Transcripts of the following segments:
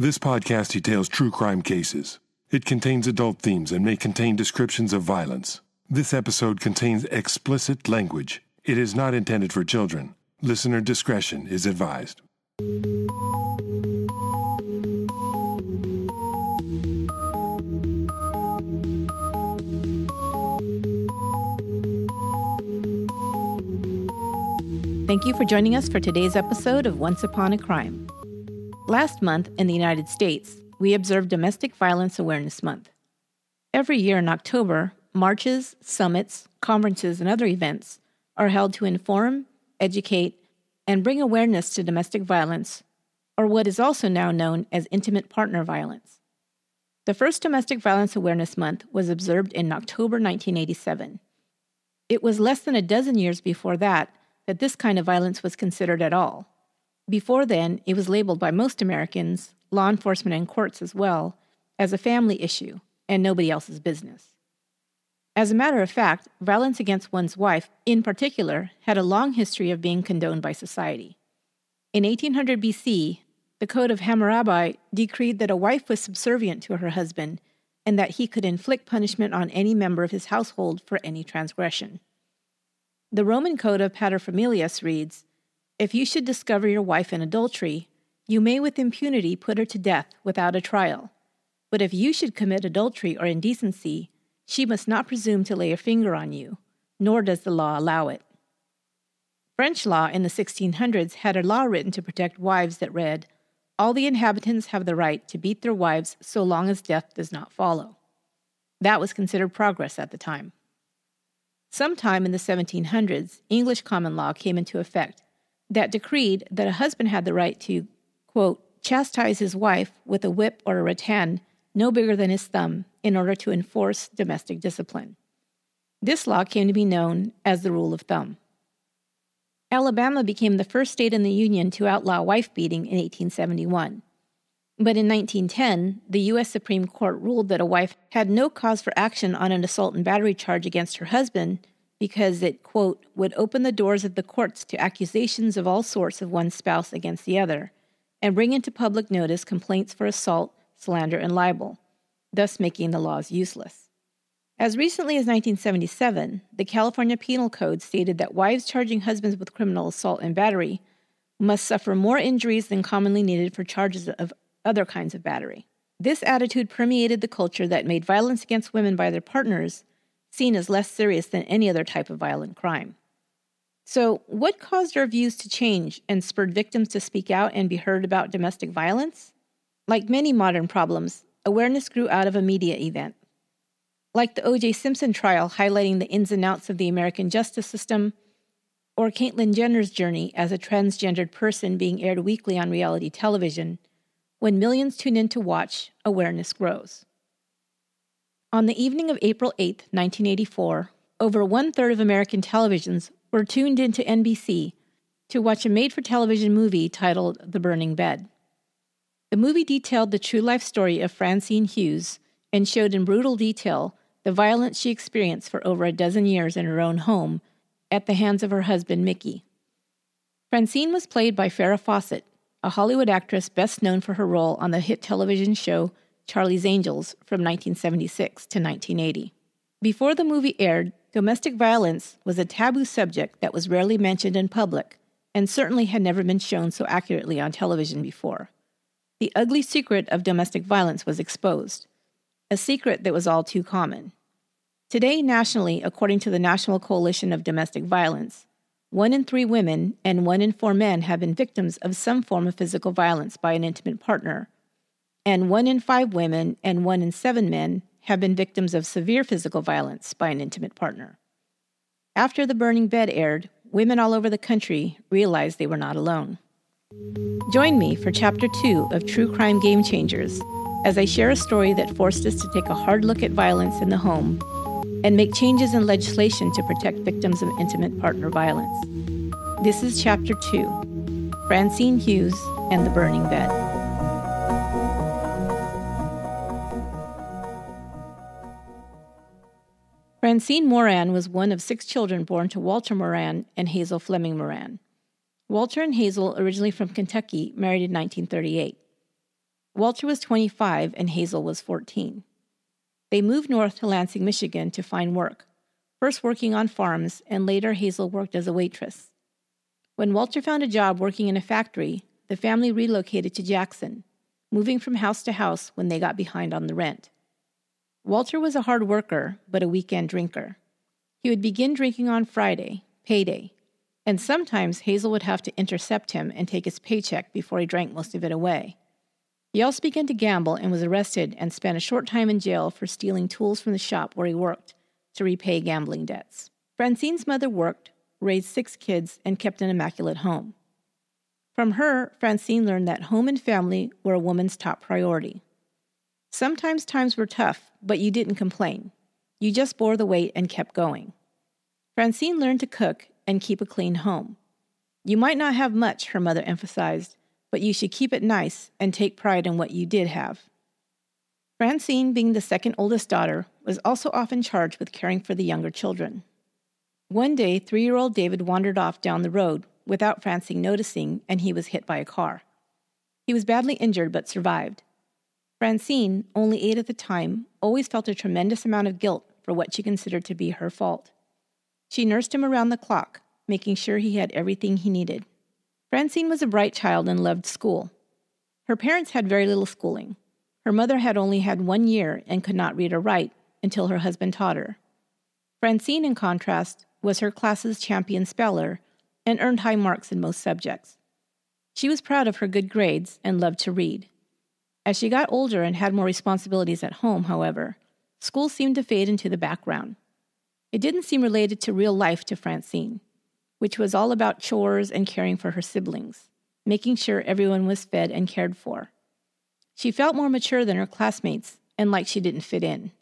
This podcast details true crime cases. It contains adult themes and may contain descriptions of violence. This episode contains explicit language. It is not intended for children. Listener discretion is advised. Thank you for joining us for today's episode of Once Upon a Crime. Last month in the United States, we observed Domestic Violence Awareness Month. Every year in October, marches, summits, conferences, and other events are held to inform, educate, and bring awareness to domestic violence, or what is also now known as intimate partner violence. The first Domestic Violence Awareness Month was observed in October 1987. It was less than a dozen years before that that this kind of violence was considered at all. Before then, it was labeled by most Americans, law enforcement and courts as well, as a family issue and nobody else's business. As a matter of fact, violence against one's wife, in particular, had a long history of being condoned by society. In 1800 BC, the Code of Hammurabi decreed that a wife was subservient to her husband and that he could inflict punishment on any member of his household for any transgression. The Roman Code of Paterfamilias reads If you should discover your wife in adultery, you may with impunity put her to death without a trial. But if you should commit adultery or indecency, she must not presume to lay a finger on you, nor does the law allow it. French law in the 1600s had a law written to protect wives that read, All the inhabitants have the right to beat their wives so long as death does not follow. That was considered progress at the time. Sometime in the 1700s, English common law came into effect that decreed that a husband had the right to, quote, chastise his wife with a whip or a rattan no bigger than his thumb in order to enforce domestic discipline. This law came to be known as the rule of thumb. Alabama became the first state in the Union to outlaw wife beating in 1871. But in 1910, the U.S. Supreme Court ruled that a wife had no cause for action on an assault and battery charge against her husband because it, quote, would open the doors of the courts to accusations of all sorts of one spouse against the other, and bring into public notice complaints for assault, slander, and libel, thus making the laws useless. As recently as 1977, the California Penal Code stated that wives charging husbands with criminal assault and battery must suffer more injuries than commonly needed for charges of other kinds of battery. This attitude permeated the culture that made violence against women by their partners seen as less serious than any other type of violent crime. So, what caused our views to change and spurred victims to speak out and be heard about domestic violence? Like many modern problems, awareness grew out of a media event. Like the O.J. Simpson trial highlighting the ins and outs of the American justice system, or Caitlyn Jenner's journey as a transgendered person being aired weekly on reality television, when millions tune in to watch, awareness grows. On the evening of April 8, 1984, over one third of American televisions were tuned into NBC to watch a made for television movie titled The Burning Bed. The movie detailed the true life story of Francine Hughes and showed in brutal detail the violence she experienced for over a dozen years in her own home at the hands of her husband, Mickey. Francine was played by Farrah Fawcett, a Hollywood actress best known for her role on the hit television show Charlie's Angels from 1976 to 1980. Before the movie aired, domestic violence was a taboo subject that was rarely mentioned in public and certainly had never been shown so accurately on television before. The ugly secret of domestic violence was exposed, a secret that was all too common. Today, nationally, according to the National Coalition of Domestic Violence, one in three women and one in four men have been victims of some form of physical violence by an intimate partner, and one in five women and one in seven men have been victims of severe physical violence by an intimate partner. After The Burning Bed aired, women all over the country realized they were not alone. Join me for Chapter 2 of True Crime Game Changers as I share a story that forced us to take a hard look at violence in the home and make changes in legislation to protect victims of intimate partner violence. This is Chapter 2 Francine Hughes and the Burning Bed. Francine Moran was one of six children born to Walter Moran and Hazel Fleming Moran. Walter and Hazel, originally from Kentucky, married in 1938. Walter was 25 and Hazel was 14. They moved north to Lansing, Michigan to find work, first working on farms, and later Hazel worked as a waitress. When Walter found a job working in a factory, the family relocated to Jackson, moving from house to house when they got behind on the rent. Walter was a hard worker, but a weekend drinker. He would begin drinking on Friday, payday, and sometimes Hazel would have to intercept him and take his paycheck before he drank most of it away. He also began to gamble and was arrested and spent a short time in jail for stealing tools from the shop where he worked to repay gambling debts. Francine's mother worked, raised six kids, and kept an immaculate home. From her, Francine learned that home and family were a woman's top priority. Sometimes times were tough, but you didn't complain. You just bore the weight and kept going. Francine learned to cook and keep a clean home. You might not have much, her mother emphasized, but you should keep it nice and take pride in what you did have. Francine, being the second oldest daughter, was also often charged with caring for the younger children. One day, three year old David wandered off down the road without Francine noticing, and he was hit by a car. He was badly injured but survived. Francine, only eight at the time, always felt a tremendous amount of guilt for what she considered to be her fault. She nursed him around the clock, making sure he had everything he needed. Francine was a bright child and loved school. Her parents had very little schooling. Her mother had only had one year and could not read or write until her husband taught her. Francine, in contrast, was her class's champion speller and earned high marks in most subjects. She was proud of her good grades and loved to read. As she got older and had more responsibilities at home, however, school seemed to fade into the background. It didn't seem related to real life to Francine which was all about chores and caring for her siblings, making sure everyone was fed and cared for. She felt more mature than her classmates and like she didn't fit in.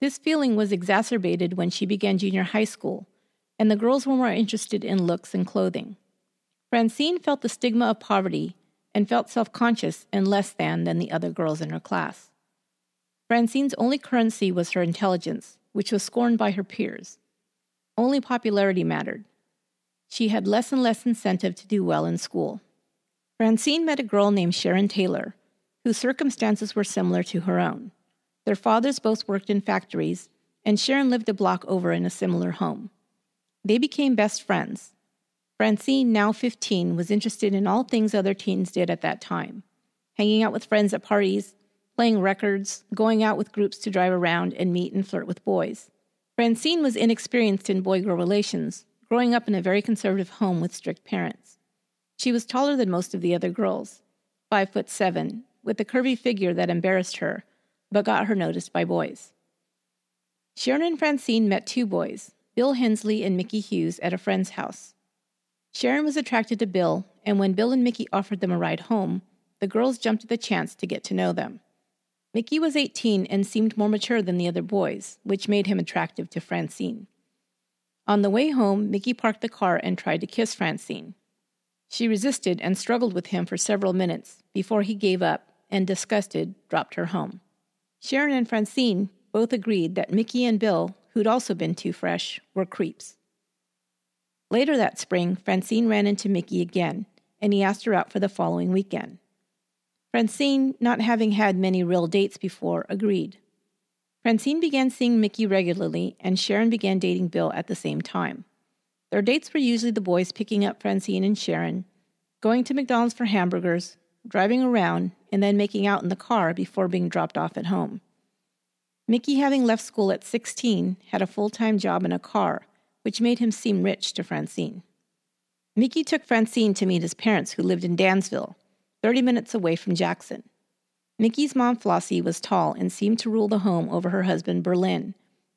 This feeling was exacerbated when she began junior high school, and the girls were more interested in looks and clothing. Francine felt the stigma of poverty and felt self conscious and less than than the other girls in her class. Francine's only currency was her intelligence, which was scorned by her peers. Only popularity mattered, she had less and less incentive to do well in school. Francine met a girl named Sharon Taylor, whose circumstances were similar to her own. Their fathers both worked in factories, and Sharon lived a block over in a similar home. They became best friends. Francine, now 15, was interested in all things other teens did at that time hanging out with friends at parties, playing records, going out with groups to drive around and meet and flirt with boys. Francine was inexperienced in boy girl relations, growing up in a very conservative home with strict parents. She was taller than most of the other girls, five foot seven, with a curvy figure that embarrassed her, but got her noticed by boys. Sharon and Francine met two boys, Bill Hensley and Mickey Hughes, at a friend's house. Sharon was attracted to Bill, and when Bill and Mickey offered them a ride home, the girls jumped at the chance to get to know them. Mickey was 18 and seemed more mature than the other boys, which made him attractive to Francine. On the way home, Mickey parked the car and tried to kiss Francine. She resisted and struggled with him for several minutes before he gave up and, disgusted, dropped her home. Sharon and Francine both agreed that Mickey and Bill, who'd also been too fresh, were creeps. Later that spring, Francine ran into Mickey again, and he asked her out for the following weekend. Francine, not having had many real dates before, agreed. Francine began seeing Mickey regularly, and Sharon began dating Bill at the same time. Their dates were usually the boys picking up Francine and Sharon, going to McDonald's for hamburgers, driving around, and then making out in the car before being dropped off at home. Mickey, having left school at 16, had a full time job in a car, which made him seem rich to Francine. Mickey took Francine to meet his parents, who lived in Dansville, 30 minutes away from Jackson. Mickey's mom, Flossie, was tall and seemed to rule the home over her husband, Berlin,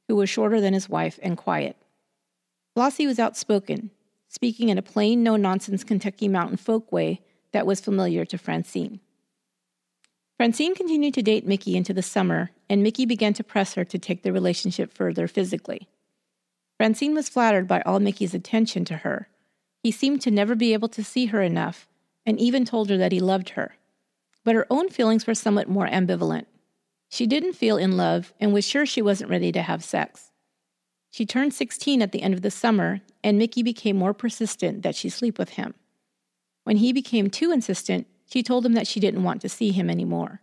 who was shorter than his wife and quiet. Flossie was outspoken, speaking in a plain, no nonsense Kentucky mountain folk way that was familiar to Francine. Francine continued to date Mickey into the summer, and Mickey began to press her to take the relationship further physically. Francine was flattered by all Mickey's attention to her. He seemed to never be able to see her enough, and even told her that he loved her but her own feelings were somewhat more ambivalent. She didn't feel in love and was sure she wasn't ready to have sex. She turned 16 at the end of the summer, and Mickey became more persistent that she sleep with him. When he became too insistent, she told him that she didn't want to see him anymore.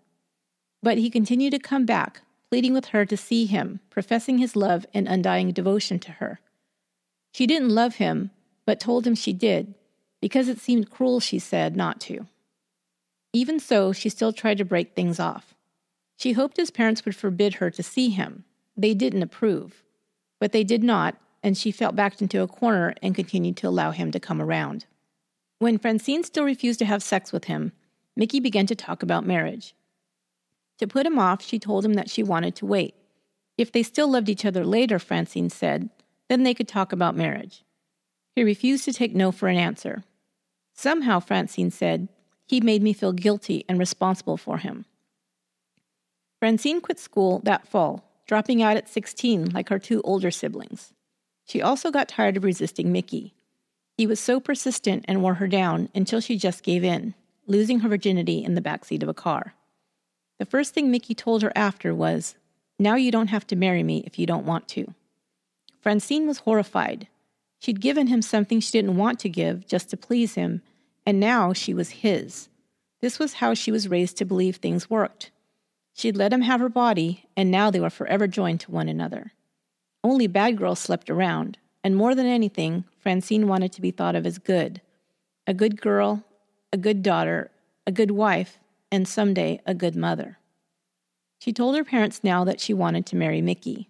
But he continued to come back, pleading with her to see him, professing his love and undying devotion to her. She didn't love him, but told him she did, because it seemed cruel, she said, not to. Even so, she still tried to break things off. She hoped his parents would forbid her to see him. They didn't approve. But they did not, and she felt backed into a corner and continued to allow him to come around. When Francine still refused to have sex with him, Mickey began to talk about marriage. To put him off, she told him that she wanted to wait. If they still loved each other later, Francine said, then they could talk about marriage. He refused to take no for an answer. Somehow, Francine said, he made me feel guilty and responsible for him. Francine quit school that fall, dropping out at 16 like her two older siblings. She also got tired of resisting Mickey. He was so persistent and wore her down until she just gave in, losing her virginity in the backseat of a car. The first thing Mickey told her after was, Now you don't have to marry me if you don't want to. Francine was horrified. She'd given him something she didn't want to give just to please him, and now she was his. This was how she was raised to believe things worked. She'd let him have her body, and now they were forever joined to one another. Only bad girls slept around, and more than anything, Francine wanted to be thought of as good a good girl, a good daughter, a good wife, and someday a good mother. She told her parents now that she wanted to marry Mickey.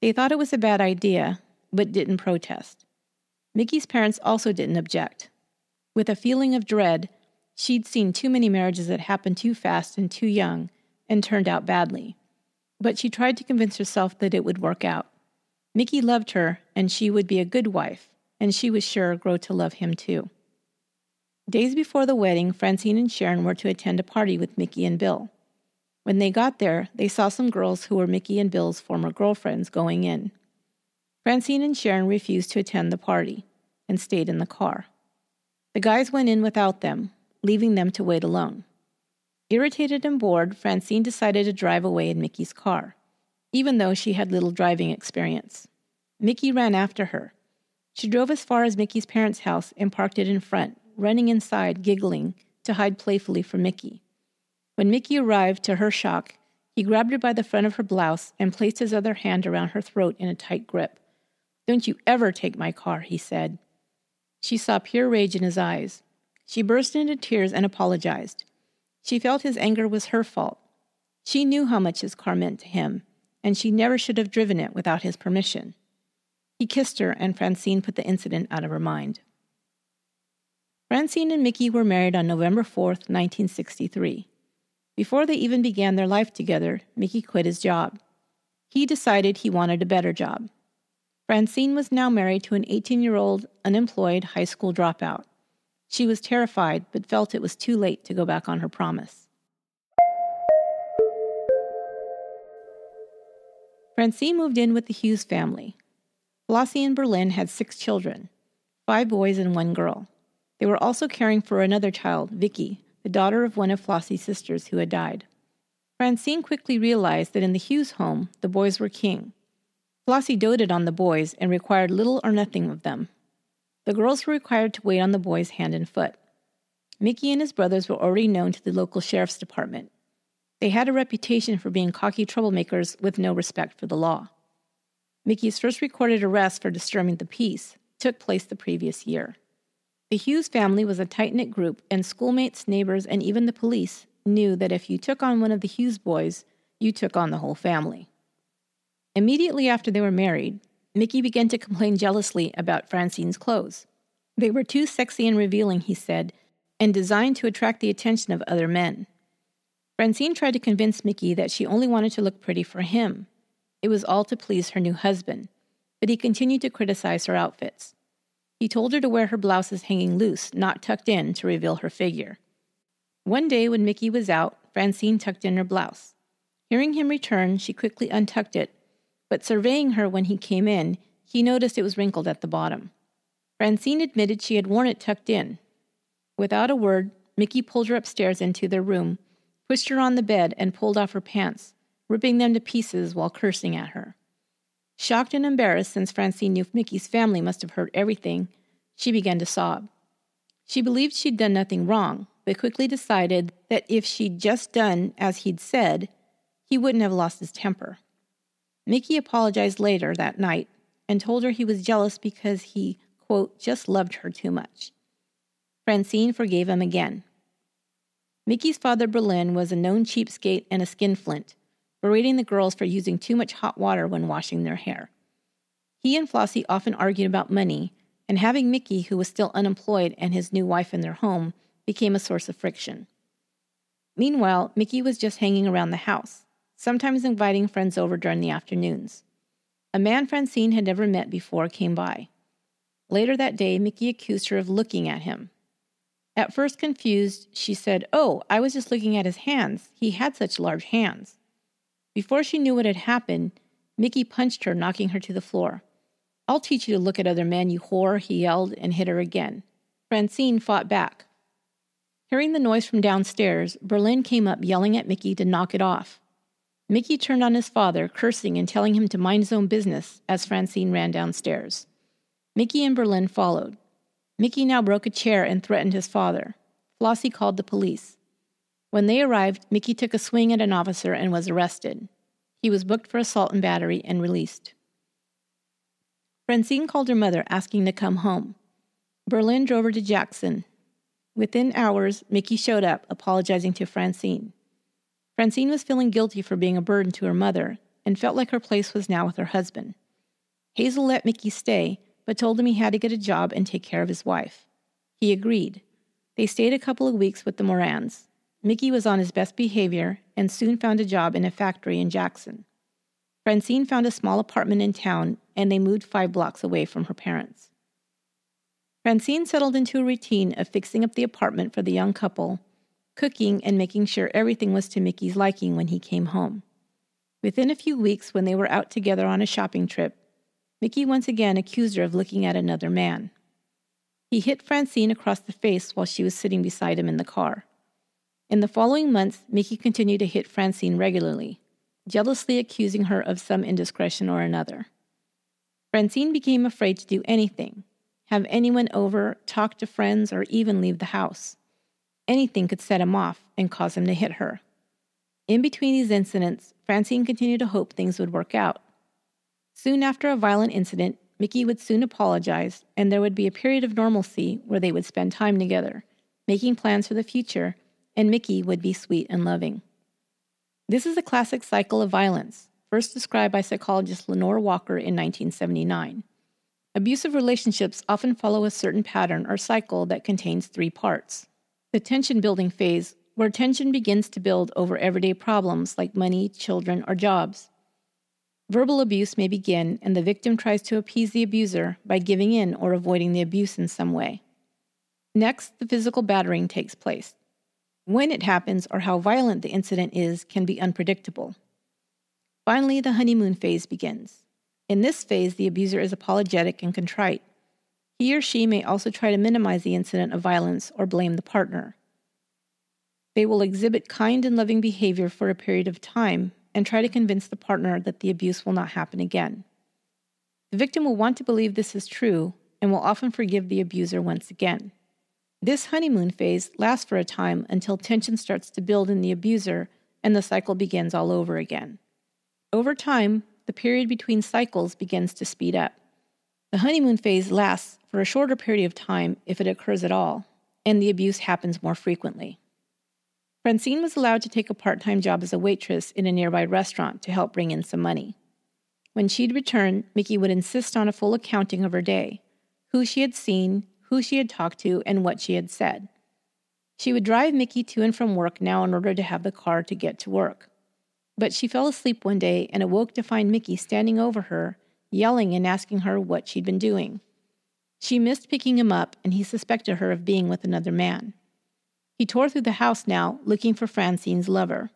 They thought it was a bad idea, but didn't protest. Mickey's parents also didn't object. With a feeling of dread, she'd seen too many marriages that happened too fast and too young and turned out badly. But she tried to convince herself that it would work out. Mickey loved her, and she would be a good wife, and she was sure grow to love him too. Days before the wedding, Francine and Sharon were to attend a party with Mickey and Bill. When they got there, they saw some girls who were Mickey and Bill's former girlfriends going in. Francine and Sharon refused to attend the party and stayed in the car. The guys went in without them, leaving them to wait alone. Irritated and bored, Francine decided to drive away in Mickey's car, even though she had little driving experience. Mickey ran after her. She drove as far as Mickey's parents' house and parked it in front, running inside, giggling, to hide playfully from Mickey. When Mickey arrived, to her shock, he grabbed her by the front of her blouse and placed his other hand around her throat in a tight grip. Don't you ever take my car, he said. She saw pure rage in his eyes. She burst into tears and apologized. She felt his anger was her fault. She knew how much his car meant to him, and she never should have driven it without his permission. He kissed her, and Francine put the incident out of her mind. Francine and Mickey were married on November 4th, 1963. Before they even began their life together, Mickey quit his job. He decided he wanted a better job. Francine was now married to an 18 year old, unemployed high school dropout. She was terrified, but felt it was too late to go back on her promise. Francine moved in with the Hughes family. Flossie and Berlin had six children five boys and one girl. They were also caring for another child, Vicky, the daughter of one of Flossie's sisters who had died. Francine quickly realized that in the Hughes home, the boys were king. Flossie doted on the boys and required little or nothing of them. The girls were required to wait on the boys hand and foot. Mickey and his brothers were already known to the local sheriff's department. They had a reputation for being cocky troublemakers with no respect for the law. Mickey's first recorded arrest for disturbing the peace took place the previous year. The Hughes family was a tight knit group, and schoolmates, neighbors, and even the police knew that if you took on one of the Hughes boys, you took on the whole family. Immediately after they were married, Mickey began to complain jealously about Francine's clothes. They were too sexy and revealing, he said, and designed to attract the attention of other men. Francine tried to convince Mickey that she only wanted to look pretty for him. It was all to please her new husband, but he continued to criticize her outfits. He told her to wear her blouses hanging loose, not tucked in, to reveal her figure. One day when Mickey was out, Francine tucked in her blouse. Hearing him return, she quickly untucked it, but surveying her when he came in, he noticed it was wrinkled at the bottom. Francine admitted she had worn it tucked in. Without a word, Mickey pulled her upstairs into their room, pushed her on the bed, and pulled off her pants, ripping them to pieces while cursing at her. Shocked and embarrassed, since Francine knew Mickey's family must have heard everything, she began to sob. She believed she'd done nothing wrong, but quickly decided that if she'd just done as he'd said, he wouldn't have lost his temper. Mickey apologized later that night and told her he was jealous because he, quote, just loved her too much. Francine forgave him again. Mickey's father, Berlin, was a known cheapskate and a skinflint, berating the girls for using too much hot water when washing their hair. He and Flossie often argued about money, and having Mickey, who was still unemployed, and his new wife in their home became a source of friction. Meanwhile, Mickey was just hanging around the house, sometimes inviting friends over during the afternoons. A man Francine had never met before came by. Later that day, Mickey accused her of looking at him. At first confused, she said, Oh, I was just looking at his hands. He had such large hands. Before she knew what had happened, Mickey punched her, knocking her to the floor. I'll teach you to look at other men, you whore, he yelled and hit her again. Francine fought back. Hearing the noise from downstairs, Berlin came up yelling at Mickey to knock it off. Mickey turned on his father, cursing and telling him to mind his own business as Francine ran downstairs. Mickey and Berlin followed. Mickey now broke a chair and threatened his father. Flossie called the police. When they arrived, Mickey took a swing at an officer and was arrested. He was booked for assault and battery and released. Francine called her mother asking to come home. Berlin drove her to Jackson. Within hours, Mickey showed up, apologizing to Francine. Francine was feeling guilty for being a burden to her mother and felt like her place was now with her husband. Hazel let Mickey stay, but told him he had to get a job and take care of his wife. He agreed. They stayed a couple of weeks with the Morans. Mickey was on his best behavior and soon found a job in a factory in Jackson. Francine found a small apartment in town and they moved five blocks away from her parents. Francine settled into a routine of fixing up the apartment for the young couple, cooking, and making sure everything was to Mickey's liking when he came home. Within a few weeks, when they were out together on a shopping trip, Mickey once again accused her of looking at another man. He hit Francine across the face while she was sitting beside him in the car. In the following months, Mickey continued to hit Francine regularly, jealously accusing her of some indiscretion or another. Francine became afraid to do anything have anyone over, talk to friends, or even leave the house. Anything could set him off and cause him to hit her. In between these incidents, Francine continued to hope things would work out. Soon after a violent incident, Mickey would soon apologize, and there would be a period of normalcy where they would spend time together, making plans for the future, and Mickey would be sweet and loving. This is a classic cycle of violence, first described by psychologist Lenore Walker in 1979. Abusive relationships often follow a certain pattern or cycle that contains three parts. The tension building phase, where tension begins to build over everyday problems like money, children, or jobs. Verbal abuse may begin, and the victim tries to appease the abuser by giving in or avoiding the abuse in some way. Next, the physical battering takes place. When it happens or how violent the incident is can be unpredictable. Finally, the honeymoon phase begins. In this phase, the abuser is apologetic and contrite. He or she may also try to minimize the incident of violence or blame the partner. They will exhibit kind and loving behavior for a period of time and try to convince the partner that the abuse will not happen again. The victim will want to believe this is true and will often forgive the abuser once again. This honeymoon phase lasts for a time until tension starts to build in the abuser and the cycle begins all over again. Over time, the period between cycles begins to speed up. The honeymoon phase lasts for a shorter period of time if it occurs at all, and the abuse happens more frequently. Francine was allowed to take a part time job as a waitress in a nearby restaurant to help bring in some money. When she'd return, Mickey would insist on a full accounting of her day who she had seen, who she had talked to, and what she had said. She would drive Mickey to and from work now in order to have the car to get to work. But she fell asleep one day and awoke to find Mickey standing over her, yelling and asking her what she'd been doing. She missed picking him up, and he suspected her of being with another man. He tore through the house now, looking for Francine's lover.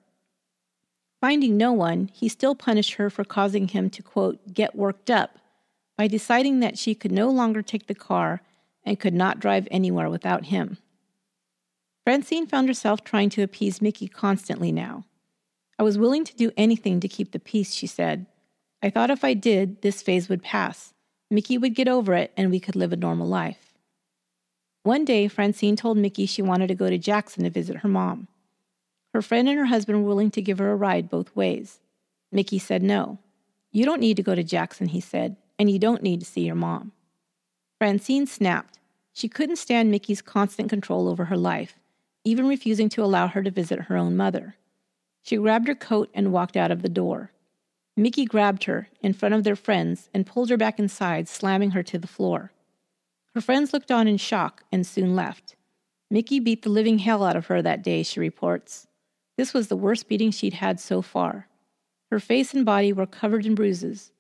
Finding no one, he still punished her for causing him to, quote, get worked up by deciding that she could no longer take the car and could not drive anywhere without him. Francine found herself trying to appease Mickey constantly now. I was willing to do anything to keep the peace, she said. I thought if I did, this phase would pass. Mickey would get over it and we could live a normal life. One day, Francine told Mickey she wanted to go to Jackson to visit her mom. Her friend and her husband were willing to give her a ride both ways. Mickey said no. You don't need to go to Jackson, he said, and you don't need to see your mom. Francine snapped. She couldn't stand Mickey's constant control over her life, even refusing to allow her to visit her own mother. She grabbed her coat and walked out of the door. Mickey grabbed her in front of their friends and pulled her back inside, slamming her to the floor. Her friends looked on in shock and soon left. Mickey beat the living hell out of her that day, she reports. This was the worst beating she'd had so far. Her face and body were covered in bruises.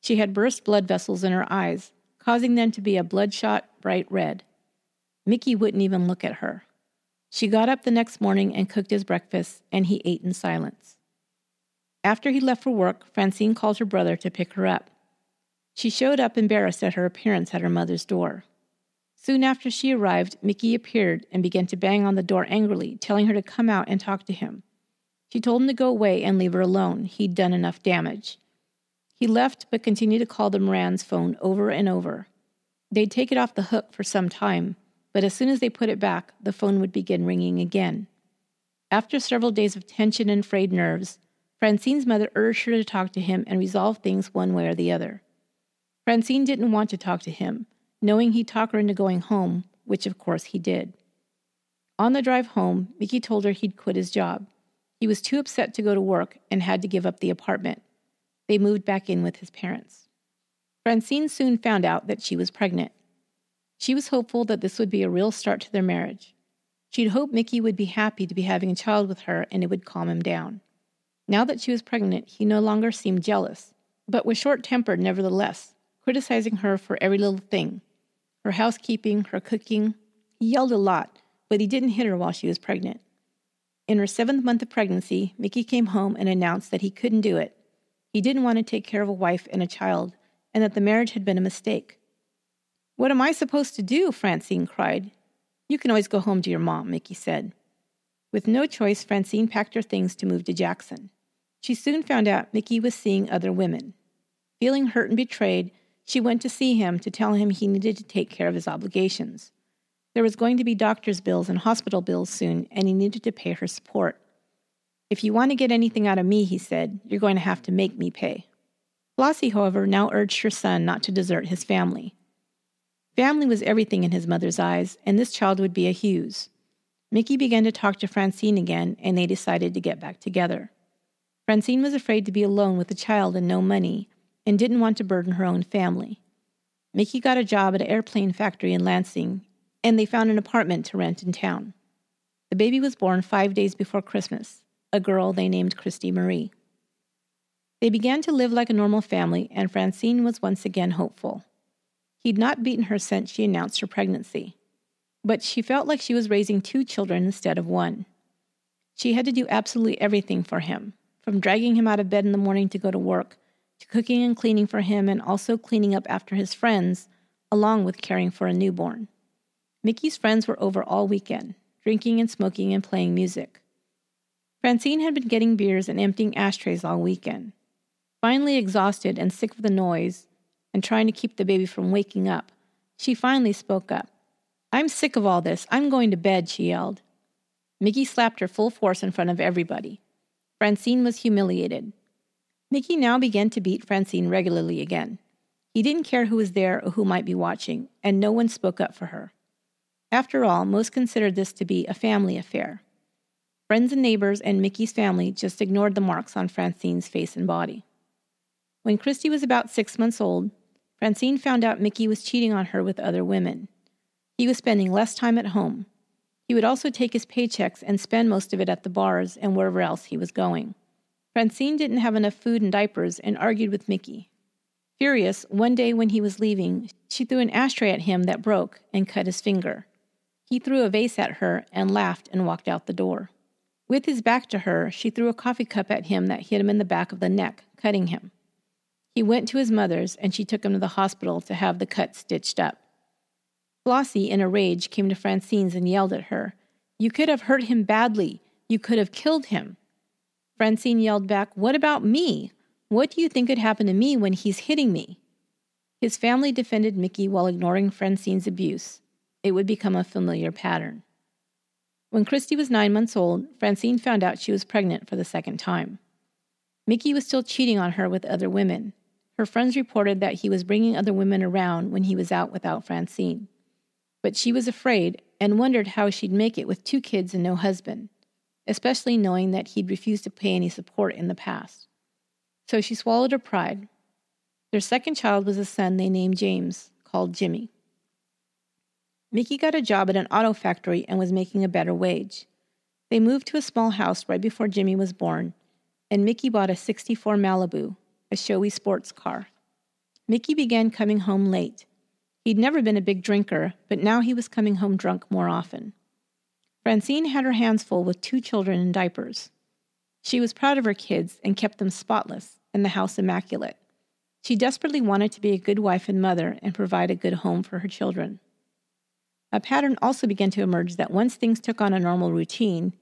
She had burst blood vessels in her eyes, causing them to be a bloodshot, bright red. Mickey wouldn't even look at her. She got up the next morning and cooked his breakfast, and he ate in silence. After he left for work, Francine called her brother to pick her up. She showed up embarrassed at her appearance at her mother's door. Soon after she arrived, Mickey appeared and began to bang on the door angrily, telling her to come out and talk to him. She told him to go away and leave her alone. He'd done enough damage. He left but continued to call the Moran's phone over and over. They'd take it off the hook for some time, but as soon as they put it back, the phone would begin ringing again. After several days of tension and frayed nerves, Francine's mother urged her to talk to him and resolve things one way or the other. Francine didn't want to talk to him, knowing he'd talk her into going home, which of course he did. On the drive home, Mickey told her he'd quit his job. He was too upset to go to work and had to give up the apartment. They moved back in with his parents. Francine soon found out that she was pregnant. She was hopeful that this would be a real start to their marriage. She'd hoped Mickey would be happy to be having a child with her and it would calm him down. Now that she was pregnant, he no longer seemed jealous, but was short tempered nevertheless, criticizing her for every little thing her housekeeping, her cooking. He yelled a lot, but he didn't hit her while she was pregnant. In her seventh month of pregnancy, Mickey came home and announced that he couldn't do it. He didn't want to take care of a wife and a child, and that the marriage had been a mistake. What am I supposed to do? Francine cried. You can always go home to your mom, Mickey said. With no choice, Francine packed her things to move to Jackson. She soon found out Mickey was seeing other women. Feeling hurt and betrayed, she went to see him to tell him he needed to take care of his obligations. There was going to be doctor's bills and hospital bills soon, and he needed to pay her support. If you want to get anything out of me, he said, you're going to have to make me pay. Flossie, however, now urged her son not to desert his family. Family was everything in his mother's eyes, and this child would be a Hughes. Mickey began to talk to Francine again, and they decided to get back together. Francine was afraid to be alone with a child and no money, and didn't want to burden her own family. Mickey got a job at an airplane factory in Lansing and they found an apartment to rent in town. The baby was born five days before Christmas, a girl they named Christy Marie. They began to live like a normal family, and Francine was once again hopeful. He'd not beaten her since she announced her pregnancy, but she felt like she was raising two children instead of one. She had to do absolutely everything for him, from dragging him out of bed in the morning to go to work, to cooking and cleaning for him, and also cleaning up after his friends, along with caring for a newborn. Mickey's friends were over all weekend, drinking and smoking and playing music. Francine had been getting beers and emptying ashtrays all weekend. Finally exhausted and sick of the noise and trying to keep the baby from waking up, she finally spoke up. I'm sick of all this. I'm going to bed, she yelled. Mickey slapped her full force in front of everybody. Francine was humiliated. Mickey now began to beat Francine regularly again. He didn't care who was there or who might be watching, and no one spoke up for her. After all, most considered this to be a family affair. Friends and neighbors and Mickey's family just ignored the marks on Francine's face and body. When Christy was about six months old, Francine found out Mickey was cheating on her with other women. He was spending less time at home. He would also take his paychecks and spend most of it at the bars and wherever else he was going. Francine didn't have enough food and diapers and argued with Mickey. Furious, one day when he was leaving, she threw an ashtray at him that broke and cut his finger. He threw a vase at her and laughed and walked out the door. With his back to her, she threw a coffee cup at him that hit him in the back of the neck, cutting him. He went to his mother's and she took him to the hospital to have the cut stitched up. Flossie, in a rage, came to Francine's and yelled at her, You could have hurt him badly. You could have killed him. Francine yelled back, What about me? What do you think could happen to me when he's hitting me? His family defended Mickey while ignoring Francine's abuse it would become a familiar pattern. When Christy was nine months old, Francine found out she was pregnant for the second time. Mickey was still cheating on her with other women. Her friends reported that he was bringing other women around when he was out without Francine. But she was afraid and wondered how she'd make it with two kids and no husband, especially knowing that he'd refused to pay any support in the past. So she swallowed her pride. Their second child was a son they named James, called Jimmy. Mickey got a job at an auto factory and was making a better wage. They moved to a small house right before Jimmy was born, and Mickey bought a 64 Malibu, a showy sports car. Mickey began coming home late. He'd never been a big drinker, but now he was coming home drunk more often. Francine had her hands full with two children in diapers. She was proud of her kids and kept them spotless and the house immaculate. She desperately wanted to be a good wife and mother and provide a good home for her children. A pattern also began to emerge that once things took on a normal routine,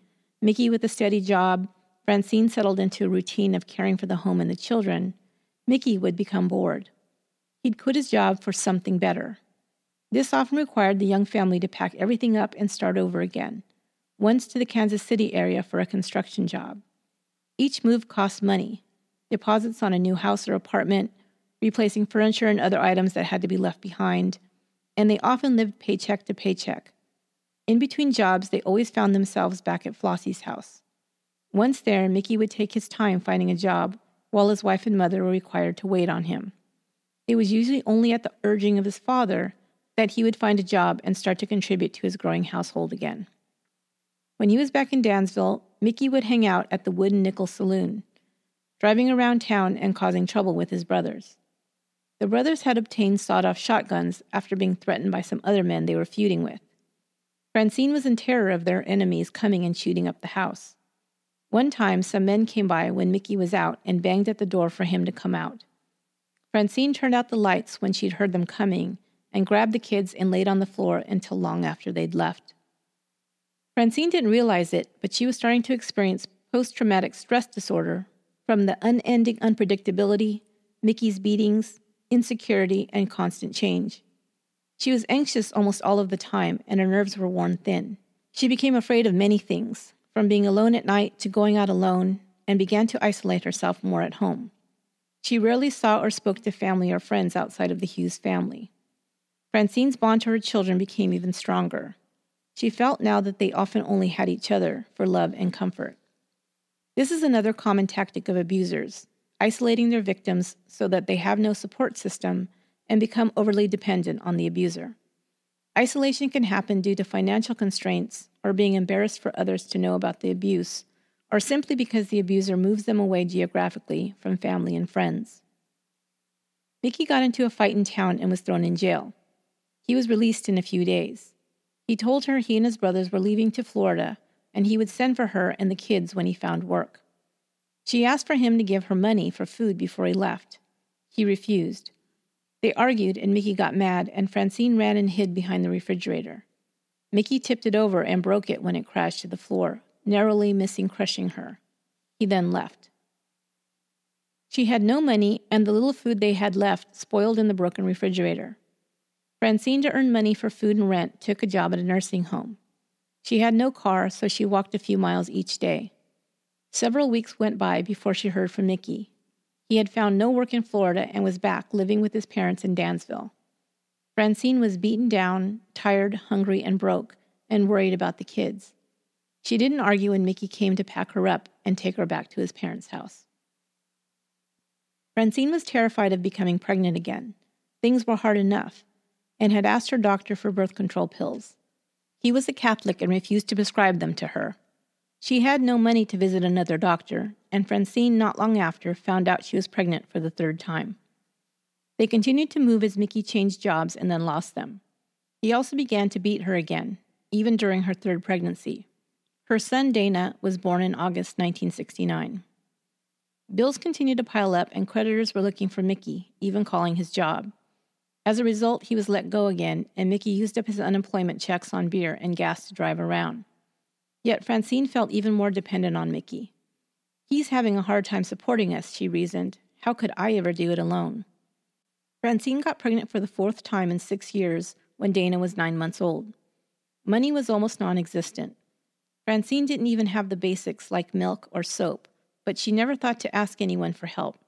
Mickey with a steady job, Francine settled into a routine of caring for the home and the children, Mickey would become bored. He'd quit his job for something better. This often required the young family to pack everything up and start over again, once to the Kansas City area for a construction job. Each move cost money deposits on a new house or apartment, replacing furniture and other items that had to be left behind, and they often lived paycheck to paycheck. In between jobs, they always found themselves back at Flossie's house. Once there, Mickey would take his time finding a job, while his wife and mother were required to wait on him. It was usually only at the urging of his father that he would find a job and start to contribute to his growing household again. When he was back in Dansville, Mickey would hang out at the Wooden Nickel Saloon, driving around town and causing trouble with his brothers. The brothers had obtained sawed off shotguns after being threatened by some other men they were feuding with. Francine was in terror of their enemies coming and shooting up the house. One time, some men came by when Mickey was out and banged at the door for him to come out. Francine turned out the lights when she'd heard them coming and grabbed the kids and laid on the floor until long after they'd left. Francine didn't realize it, but she was starting to experience post traumatic stress disorder from the unending unpredictability, Mickey's beatings, insecurity, and constant change. She was anxious almost all of the time, and her nerves were worn thin. She became afraid of many things, from being alone at night to going out alone, and began to isolate herself more at home. She rarely saw or spoke to family or friends outside of the Hughes family. Francine's bond to her children became even stronger. She felt now that they often only had each other for love and comfort. This is another common tactic of abusers isolating their victims so that they have no support system and become overly dependent on the abuser. Isolation can happen due to financial constraints or being embarrassed for others to know about the abuse, or simply because the abuser moves them away geographically from family and friends. Mickey got into a fight in town and was thrown in jail. He was released in a few days. He told her he and his brothers were leaving to Florida and he would send for her and the kids when he found work. She asked for him to give her money for food before he left. He refused. They argued, and Mickey got mad, and Francine ran and hid behind the refrigerator. Mickey tipped it over and broke it when it crashed to the floor, narrowly missing crushing her. He then left. She had no money, and the little food they had left spoiled in the broken refrigerator. Francine, to earn money for food and rent, took a job at a nursing home. She had no car, so she walked a few miles each day. Several weeks went by before she heard from Mickey. He had found no work in Florida and was back living with his parents in Dansville. Francine was beaten down, tired, hungry, and broke, and worried about the kids. She didn't argue when Mickey came to pack her up and take her back to his parents' house. Francine was terrified of becoming pregnant again. Things were hard enough, and had asked her doctor for birth control pills. He was a Catholic and refused to prescribe them to her. She had no money to visit another doctor, and Francine, not long after, found out she was pregnant for the third time. They continued to move as Mickey changed jobs and then lost them. He also began to beat her again, even during her third pregnancy. Her son Dana was born in August 1969. Bills continued to pile up, and creditors were looking for Mickey, even calling his job. As a result, he was let go again, and Mickey used up his unemployment checks on beer and gas to drive around. Yet Francine felt even more dependent on Mickey. He's having a hard time supporting us, she reasoned. How could I ever do it alone? Francine got pregnant for the fourth time in six years when Dana was nine months old. Money was almost non existent. Francine didn't even have the basics like milk or soap, but she never thought to ask anyone for help.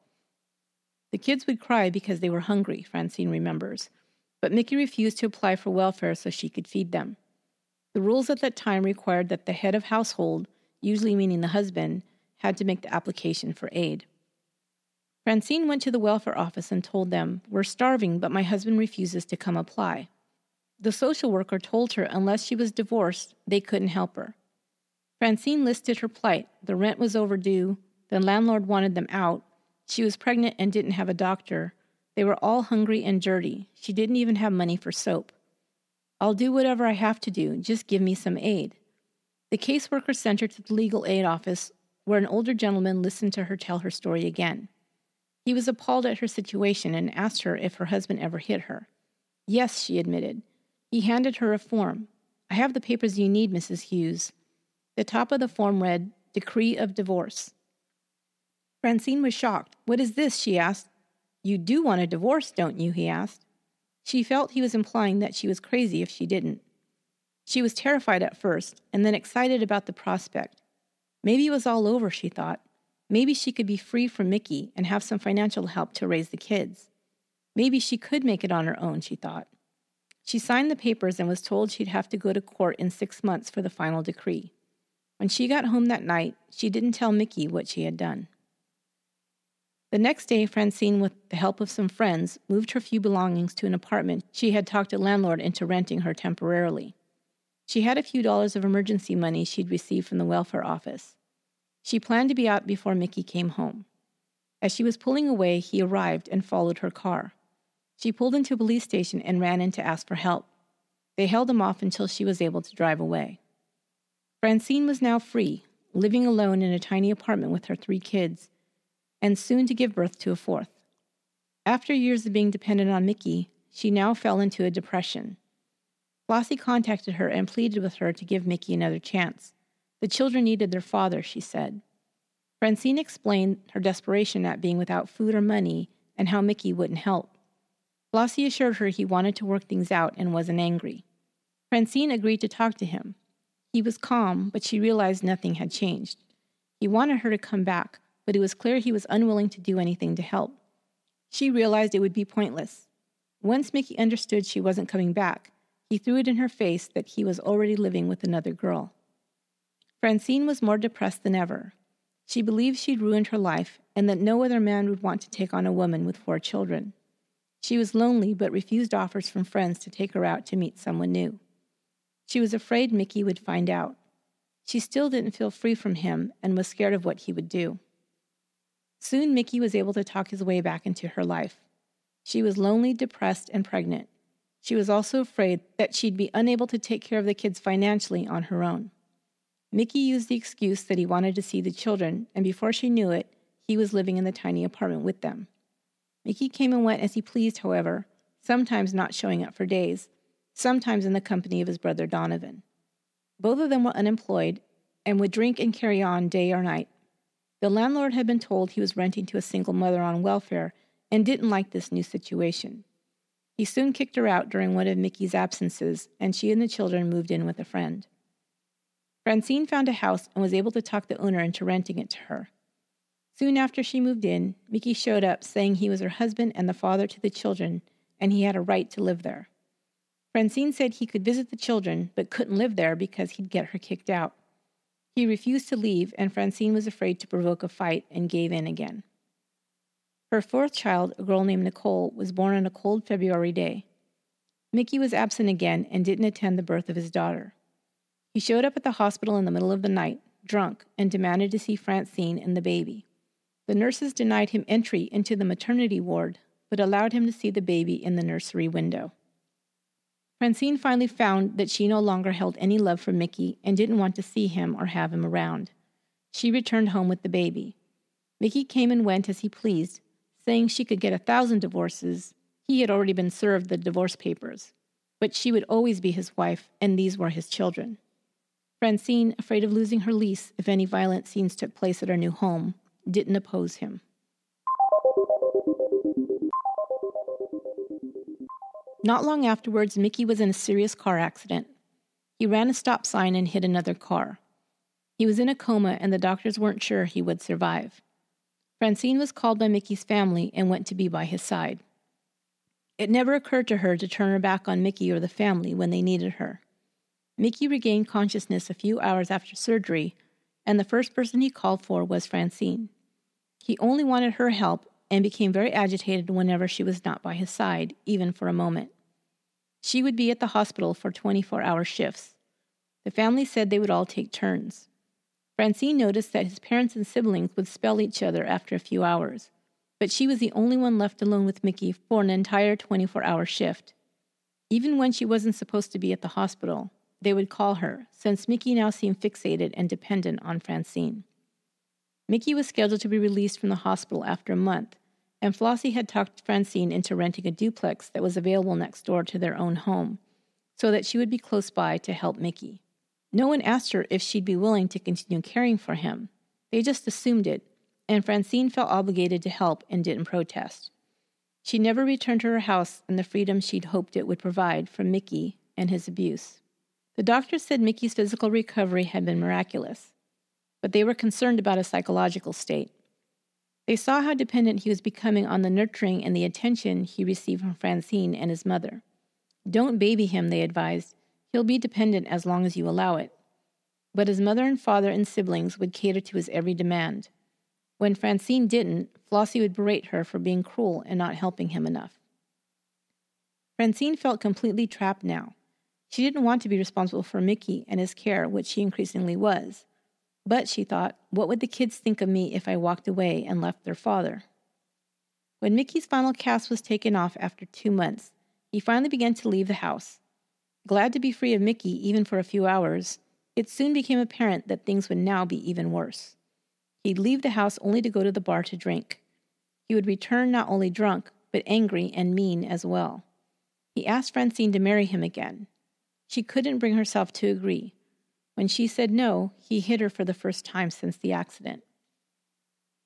The kids would cry because they were hungry, Francine remembers, but Mickey refused to apply for welfare so she could feed them. The rules at that time required that the head of household, usually meaning the husband, had to make the application for aid. Francine went to the welfare office and told them, We're starving, but my husband refuses to come apply. The social worker told her unless she was divorced, they couldn't help her. Francine listed her plight. The rent was overdue, the landlord wanted them out, she was pregnant and didn't have a doctor. They were all hungry and dirty. She didn't even have money for soap. I'll do whatever I have to do, just give me some aid. The caseworker sent her to the legal aid office, where an older gentleman listened to her tell her story again. He was appalled at her situation and asked her if her husband ever hit her. Yes, she admitted. He handed her a form. I have the papers you need, Mrs. Hughes. The top of the form read, Decree of Divorce. Francine was shocked. What is this? she asked. You do want a divorce, don't you? he asked. She felt he was implying that she was crazy if she didn't. She was terrified at first, and then excited about the prospect. Maybe it was all over, she thought. Maybe she could be free from Mickey and have some financial help to raise the kids. Maybe she could make it on her own, she thought. She signed the papers and was told she'd have to go to court in six months for the final decree. When she got home that night, she didn't tell Mickey what she had done. The next day, Francine, with the help of some friends, moved her few belongings to an apartment she had talked a landlord into renting her temporarily. She had a few dollars of emergency money she'd received from the welfare office. She planned to be out before Mickey came home. As she was pulling away, he arrived and followed her car. She pulled into a police station and ran in to ask for help. They held him off until she was able to drive away. Francine was now free, living alone in a tiny apartment with her three kids and soon to give birth to a fourth. After years of being dependent on Mickey, she now fell into a depression. Flossie contacted her and pleaded with her to give Mickey another chance. The children needed their father, she said. Francine explained her desperation at being without food or money and how Mickey wouldn't help. Flossie assured her he wanted to work things out and wasn't angry. Francine agreed to talk to him. He was calm, but she realized nothing had changed. He wanted her to come back, but it was clear he was unwilling to do anything to help. She realized it would be pointless. Once Mickey understood she wasn't coming back, he threw it in her face that he was already living with another girl. Francine was more depressed than ever. She believed she'd ruined her life and that no other man would want to take on a woman with four children. She was lonely but refused offers from friends to take her out to meet someone new. She was afraid Mickey would find out. She still didn't feel free from him and was scared of what he would do. Soon, Mickey was able to talk his way back into her life. She was lonely, depressed, and pregnant. She was also afraid that she'd be unable to take care of the kids financially on her own. Mickey used the excuse that he wanted to see the children, and before she knew it, he was living in the tiny apartment with them. Mickey came and went as he pleased, however, sometimes not showing up for days, sometimes in the company of his brother Donovan. Both of them were unemployed and would drink and carry on day or night. The landlord had been told he was renting to a single mother on welfare and didn't like this new situation. He soon kicked her out during one of Mickey's absences, and she and the children moved in with a friend. Francine found a house and was able to talk the owner into renting it to her. Soon after she moved in, Mickey showed up saying he was her husband and the father to the children, and he had a right to live there. Francine said he could visit the children, but couldn't live there because he'd get her kicked out. He refused to leave, and Francine was afraid to provoke a fight and gave in again. Her fourth child, a girl named Nicole, was born on a cold February day. Mickey was absent again and didn't attend the birth of his daughter. He showed up at the hospital in the middle of the night, drunk, and demanded to see Francine and the baby. The nurses denied him entry into the maternity ward, but allowed him to see the baby in the nursery window. Francine finally found that she no longer held any love for Mickey and didn't want to see him or have him around. She returned home with the baby. Mickey came and went as he pleased, saying she could get a thousand divorces. He had already been served the divorce papers, but she would always be his wife, and these were his children. Francine, afraid of losing her lease if any violent scenes took place at her new home, didn't oppose him. Not long afterwards, Mickey was in a serious car accident. He ran a stop sign and hit another car. He was in a coma, and the doctors weren't sure he would survive. Francine was called by Mickey's family and went to be by his side. It never occurred to her to turn her back on Mickey or the family when they needed her. Mickey regained consciousness a few hours after surgery, and the first person he called for was Francine. He only wanted her help and became very agitated whenever she was not by his side, even for a moment. She would be at the hospital for 24 hour shifts. The family said they would all take turns. Francine noticed that his parents and siblings would spell each other after a few hours, but she was the only one left alone with Mickey for an entire 24 hour shift. Even when she wasn't supposed to be at the hospital, they would call her, since Mickey now seemed fixated and dependent on Francine. Mickey was scheduled to be released from the hospital after a month, and Flossie had talked Francine into renting a duplex that was available next door to their own home, so that she would be close by to help Mickey. No one asked her if she'd be willing to continue caring for him. They just assumed it, and Francine felt obligated to help and didn't protest. She never returned to her house and the freedom she'd hoped it would provide from Mickey and his abuse. The doctors said Mickey's physical recovery had been miraculous, but they were concerned about his psychological state. They saw how dependent he was becoming on the nurturing and the attention he received from Francine and his mother. Don't baby him, they advised. He'll be dependent as long as you allow it. But his mother and father and siblings would cater to his every demand. When Francine didn't, Flossie would berate her for being cruel and not helping him enough. Francine felt completely trapped now. She didn't want to be responsible for Mickey and his care, which she increasingly was. But, she thought, what would the kids think of me if I walked away and left their father? When Mickey's final cast was taken off after two months, he finally began to leave the house. Glad to be free of Mickey even for a few hours, it soon became apparent that things would now be even worse. He'd leave the house only to go to the bar to drink. He would return not only drunk, but angry and mean as well. He asked Francine to marry him again. She couldn't bring herself to agree. When she said no, he hit her for the first time since the accident.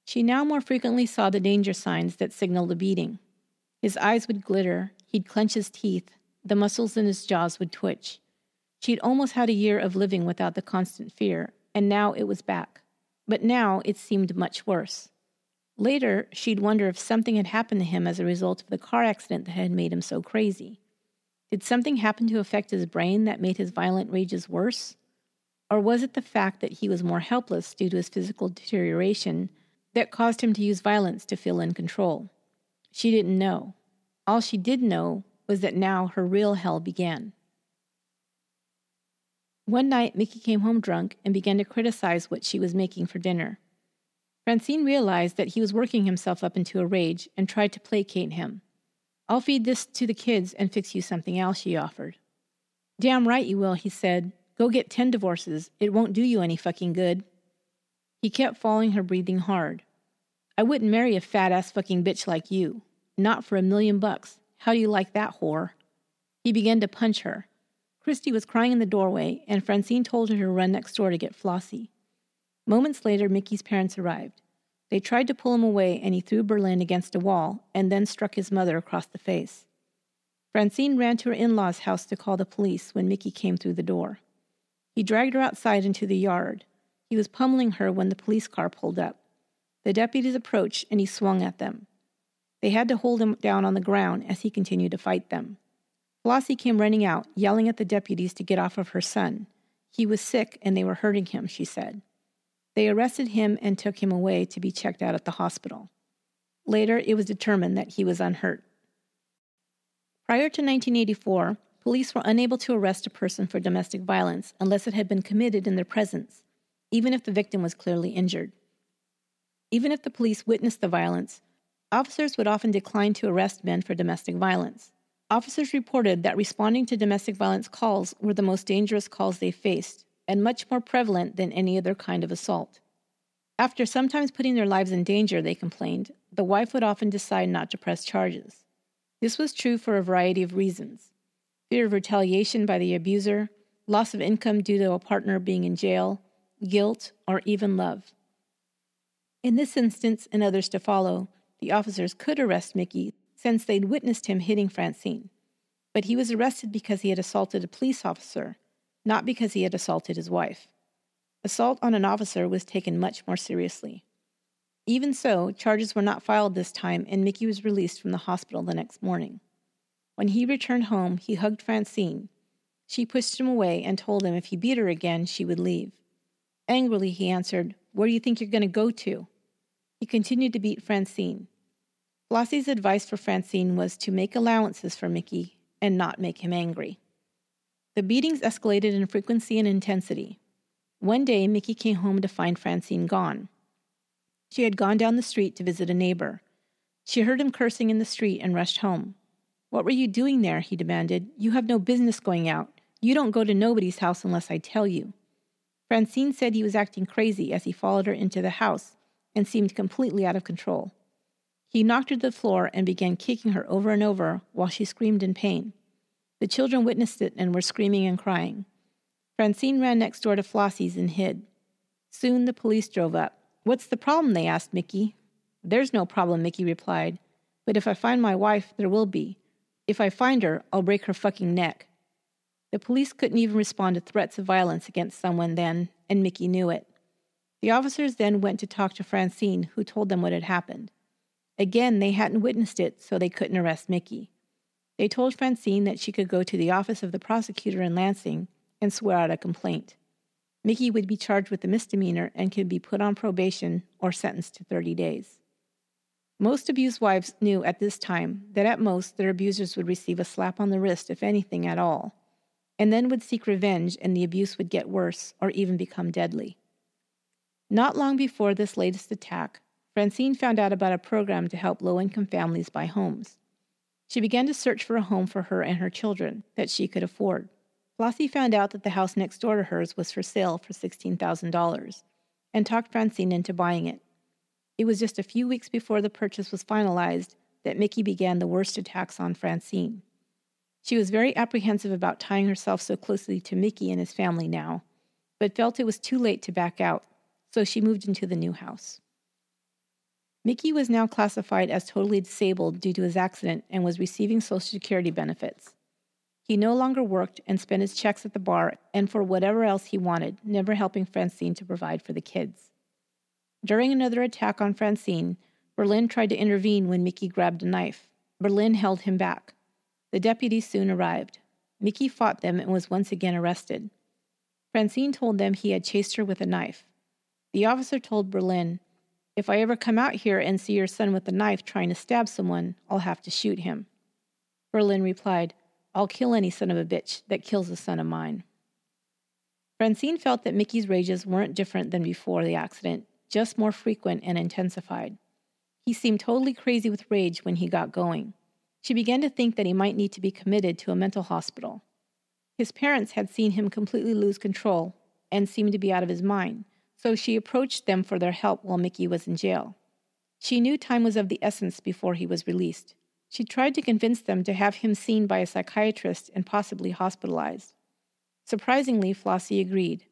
She now more frequently saw the danger signs that signaled a beating. His eyes would glitter, he'd clench his teeth, the muscles in his jaws would twitch. She'd almost had a year of living without the constant fear, and now it was back. But now it seemed much worse. Later, she'd wonder if something had happened to him as a result of the car accident that had made him so crazy. Did something happen to affect his brain that made his violent rages worse? Or was it the fact that he was more helpless due to his physical deterioration that caused him to use violence to feel in control? She didn't know. All she did know was that now her real hell began. One night, Mickey came home drunk and began to criticize what she was making for dinner. Francine realized that he was working himself up into a rage and tried to placate him. I'll feed this to the kids and fix you something else, she offered. Damn right you will, he said. Go get ten divorces. It won't do you any fucking good. He kept following her, breathing hard. I wouldn't marry a fat ass fucking bitch like you. Not for a million bucks. How do you like that, whore? He began to punch her. Christy was crying in the doorway, and Francine told her to run next door to get Flossie. Moments later, Mickey's parents arrived. They tried to pull him away, and he threw Berlin against a wall and then struck his mother across the face. Francine ran to her in law's house to call the police when Mickey came through the door. He dragged her outside into the yard. He was pummeling her when the police car pulled up. The deputies approached, and he swung at them. They had to hold him down on the ground as he continued to fight them. Flossie came running out, yelling at the deputies to get off of her son. He was sick and they were hurting him, she said. They arrested him and took him away to be checked out at the hospital. Later, it was determined that he was unhurt. Prior to 1984, police were unable to arrest a person for domestic violence unless it had been committed in their presence, even if the victim was clearly injured. Even if the police witnessed the violence, Officers would often decline to arrest men for domestic violence. Officers reported that responding to domestic violence calls were the most dangerous calls they faced and much more prevalent than any other kind of assault. After sometimes putting their lives in danger, they complained, the wife would often decide not to press charges. This was true for a variety of reasons fear of retaliation by the abuser, loss of income due to a partner being in jail, guilt, or even love. In this instance and others to follow, the officers could arrest Mickey since they'd witnessed him hitting Francine. But he was arrested because he had assaulted a police officer, not because he had assaulted his wife. Assault on an officer was taken much more seriously. Even so, charges were not filed this time, and Mickey was released from the hospital the next morning. When he returned home, he hugged Francine. She pushed him away and told him if he beat her again, she would leave. Angrily, he answered, Where do you think you're going to go to? He continued to beat Francine. Flossie's advice for Francine was to make allowances for Mickey and not make him angry. The beatings escalated in frequency and intensity. One day, Mickey came home to find Francine gone. She had gone down the street to visit a neighbor. She heard him cursing in the street and rushed home. What were you doing there? he demanded. You have no business going out. You don't go to nobody's house unless I tell you. Francine said he was acting crazy as he followed her into the house and seemed completely out of control. He knocked her to the floor and began kicking her over and over while she screamed in pain. The children witnessed it and were screaming and crying. Francine ran next door to Flossie's and hid. Soon the police drove up. What's the problem? they asked Mickey. There's no problem, Mickey replied. But if I find my wife, there will be. If I find her, I'll break her fucking neck. The police couldn't even respond to threats of violence against someone then, and Mickey knew it. The officers then went to talk to Francine, who told them what had happened. Again, they hadn't witnessed it, so they couldn't arrest Mickey. They told Francine that she could go to the office of the prosecutor in Lansing and swear out a complaint. Mickey would be charged with a misdemeanor and could be put on probation or sentenced to 30 days. Most abused wives knew at this time that at most their abusers would receive a slap on the wrist, if anything at all, and then would seek revenge and the abuse would get worse or even become deadly. Not long before this latest attack, Francine found out about a program to help low income families buy homes. She began to search for a home for her and her children that she could afford. Flossie found out that the house next door to hers was for sale for $16,000 and talked Francine into buying it. It was just a few weeks before the purchase was finalized that Mickey began the worst attacks on Francine. She was very apprehensive about tying herself so closely to Mickey and his family now, but felt it was too late to back out, so she moved into the new house. Mickey was now classified as totally disabled due to his accident and was receiving Social Security benefits. He no longer worked and spent his checks at the bar and for whatever else he wanted, never helping Francine to provide for the kids. During another attack on Francine, Berlin tried to intervene when Mickey grabbed a knife. Berlin held him back. The deputies soon arrived. Mickey fought them and was once again arrested. Francine told them he had chased her with a knife. The officer told Berlin, If I ever come out here and see your son with a knife trying to stab someone, I'll have to shoot him. Berlin replied, I'll kill any son of a bitch that kills a son of mine. Francine felt that Mickey's rages weren't different than before the accident, just more frequent and intensified. He seemed totally crazy with rage when he got going. She began to think that he might need to be committed to a mental hospital. His parents had seen him completely lose control and seemed to be out of his mind, so she approached them for their help while Mickey was in jail. She knew time was of the essence before he was released. She tried to convince them to have him seen by a psychiatrist and possibly hospitalized. Surprisingly, Flossie agreed.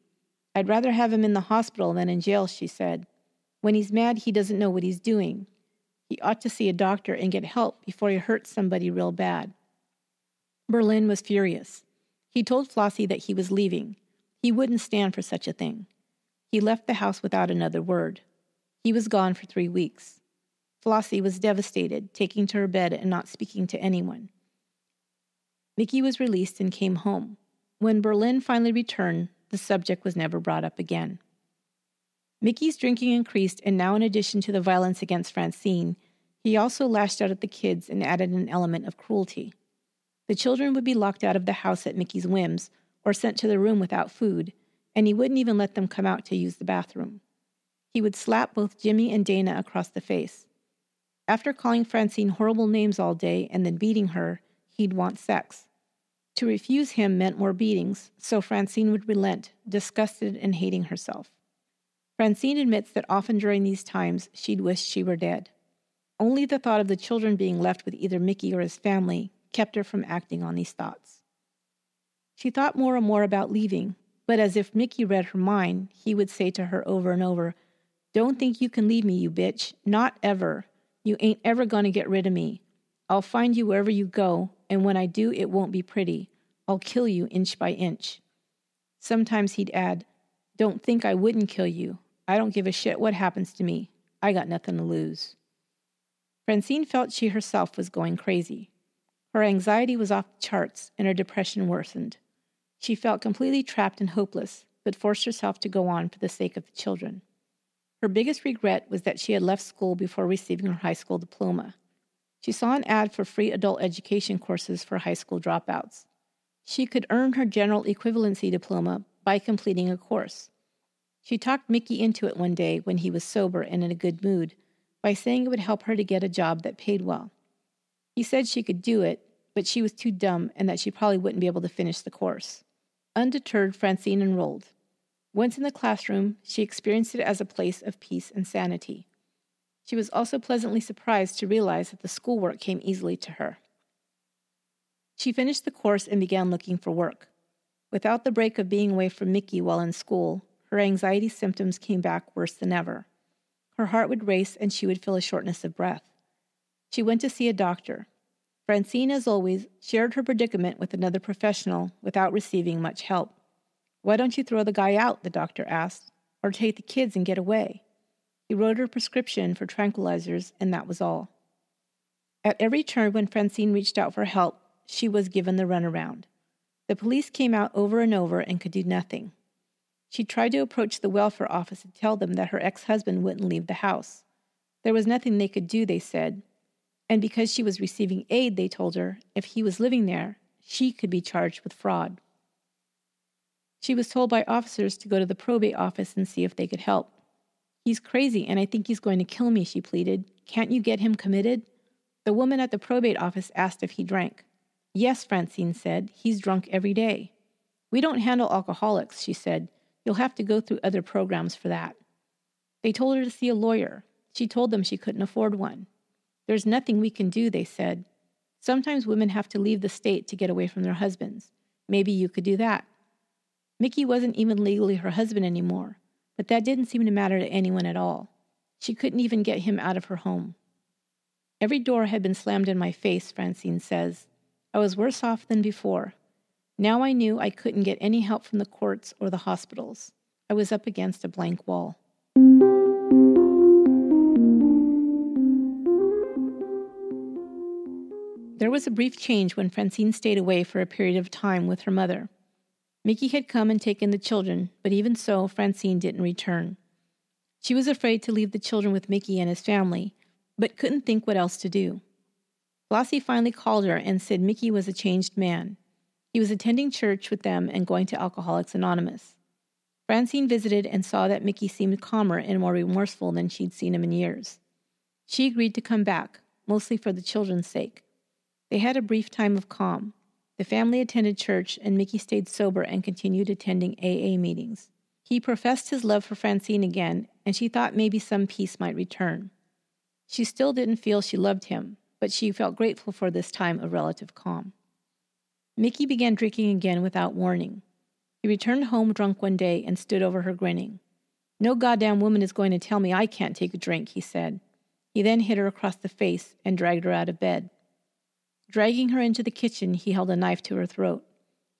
I'd rather have him in the hospital than in jail, she said. When he's mad, he doesn't know what he's doing. He ought to see a doctor and get help before he hurts somebody real bad. Berlin was furious. He told Flossie that he was leaving. He wouldn't stand for such a thing. He left the house without another word. He was gone for three weeks. Flossie was devastated, taking to her bed and not speaking to anyone. Mickey was released and came home. When Berlin finally returned, the subject was never brought up again. Mickey's drinking increased, and now, in addition to the violence against Francine, he also lashed out at the kids and added an element of cruelty. The children would be locked out of the house at Mickey's whims or sent to the room without food, and he wouldn't even let them come out to use the bathroom. He would slap both Jimmy and Dana across the face. After calling Francine horrible names all day and then beating her, he'd want sex. To refuse him meant more beatings, so Francine would relent, disgusted and hating herself. Francine admits that often during these times she'd wish she were dead. Only the thought of the children being left with either Mickey or his family kept her from acting on these thoughts. She thought more and more about leaving, but as if Mickey read her mind, he would say to her over and over, Don't think you can leave me, you bitch. Not ever. You ain't ever going to get rid of me. I'll find you wherever you go, and when I do, it won't be pretty. I'll kill you inch by inch. Sometimes he'd add, Don't think I wouldn't kill you. I don't give a shit what happens to me. I got nothing to lose. Francine felt she herself was going crazy. Her anxiety was off the charts and her depression worsened. She felt completely trapped and hopeless, but forced herself to go on for the sake of the children. Her biggest regret was that she had left school before receiving her high school diploma. She saw an ad for free adult education courses for high school dropouts. She could earn her general equivalency diploma by completing a course. She talked Mickey into it one day when he was sober and in a good mood by saying it would help her to get a job that paid well. He said she could do it, but she was too dumb and that she probably wouldn't be able to finish the course. Undeterred, Francine enrolled. Once in the classroom, she experienced it as a place of peace and sanity. She was also pleasantly surprised to realize that the schoolwork came easily to her. She finished the course and began looking for work. Without the break of being away from Mickey while in school, her anxiety symptoms came back worse than ever. Her heart would race and she would feel a shortness of breath. She went to see a doctor. Francine, as always, shared her predicament with another professional without receiving much help. Why don't you throw the guy out? the doctor asked, or take the kids and get away? He wrote her a prescription for tranquilizers, and that was all. At every turn when Francine reached out for help, she was given the runaround. The police came out over and over and could do nothing. She tried to approach the welfare office and tell them that her ex husband wouldn't leave the house. There was nothing they could do, they said. And because she was receiving aid, they told her, if he was living there, she could be charged with fraud. She was told by officers to go to the probate office and see if they could help. He's crazy, and I think he's going to kill me, she pleaded. Can't you get him committed? The woman at the probate office asked if he drank. Yes, Francine said. He's drunk every day. We don't handle alcoholics, she said. You'll have to go through other programs for that. They told her to see a lawyer. She told them she couldn't afford one. There's nothing we can do, they said. Sometimes women have to leave the state to get away from their husbands. Maybe you could do that. Mickey wasn't even legally her husband anymore, but that didn't seem to matter to anyone at all. She couldn't even get him out of her home. Every door had been slammed in my face, Francine says. I was worse off than before. Now I knew I couldn't get any help from the courts or the hospitals. I was up against a blank wall. There was a brief change when Francine stayed away for a period of time with her mother. Mickey had come and taken the children, but even so, Francine didn't return. She was afraid to leave the children with Mickey and his family, but couldn't think what else to do. Flossie finally called her and said Mickey was a changed man. He was attending church with them and going to Alcoholics Anonymous. Francine visited and saw that Mickey seemed calmer and more remorseful than she'd seen him in years. She agreed to come back, mostly for the children's sake. They had a brief time of calm. The family attended church, and Mickey stayed sober and continued attending AA meetings. He professed his love for Francine again, and she thought maybe some peace might return. She still didn't feel she loved him, but she felt grateful for this time of relative calm. Mickey began drinking again without warning. He returned home drunk one day and stood over her grinning. No goddamn woman is going to tell me I can't take a drink, he said. He then hit her across the face and dragged her out of bed. Dragging her into the kitchen, he held a knife to her throat.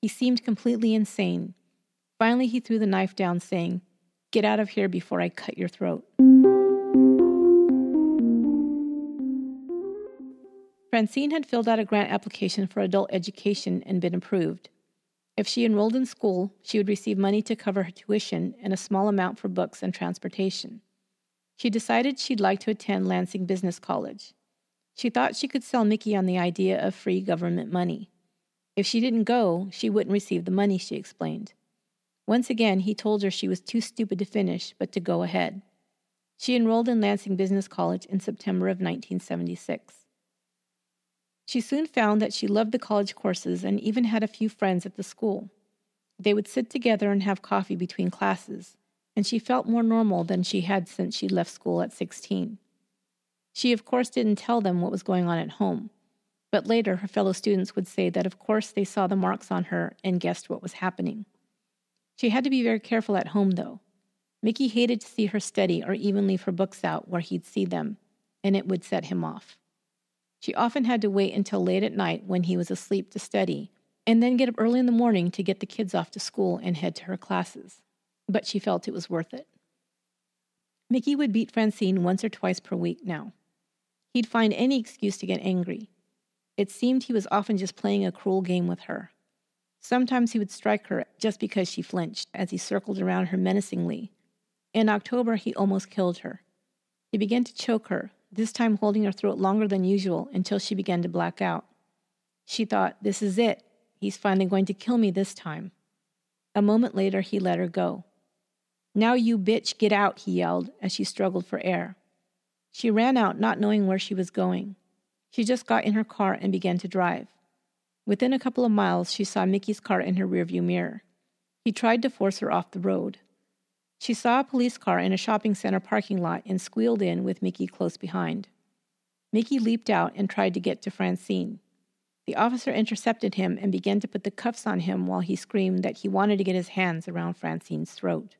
He seemed completely insane. Finally, he threw the knife down, saying, Get out of here before I cut your throat. Francine had filled out a grant application for adult education and been approved. If she enrolled in school, she would receive money to cover her tuition and a small amount for books and transportation. She decided she'd like to attend Lansing Business College. She thought she could sell Mickey on the idea of free government money. If she didn't go, she wouldn't receive the money, she explained. Once again, he told her she was too stupid to finish, but to go ahead. She enrolled in Lansing Business College in September of 1976. She soon found that she loved the college courses and even had a few friends at the school. They would sit together and have coffee between classes, and she felt more normal than she had since she left school at 16. She, of course, didn't tell them what was going on at home, but later her fellow students would say that, of course, they saw the marks on her and guessed what was happening. She had to be very careful at home, though. Mickey hated to see her study or even leave her books out where he'd see them, and it would set him off. She often had to wait until late at night when he was asleep to study, and then get up early in the morning to get the kids off to school and head to her classes. but she felt it was worth it. Mickey would beat Francine once or twice per week now. He'd find any excuse to get angry. It seemed he was often just playing a cruel game with her. Sometimes he would strike her just because she flinched as he circled around her menacingly. In October, he almost killed her. He began to choke her, this time holding her throat longer than usual until she began to black out. She thought, This is it. He's finally going to kill me this time. A moment later, he let her go. Now, you bitch, get out, he yelled as she struggled for air. She ran out, not knowing where she was going. She just got in her car and began to drive. Within a couple of miles, she saw Mickey's car in her rearview mirror. He tried to force her off the road. She saw a police car in a shopping center parking lot and squealed in with Mickey close behind. Mickey leaped out and tried to get to Francine. The officer intercepted him and began to put the cuffs on him while he screamed that he wanted to get his hands around Francine's throat.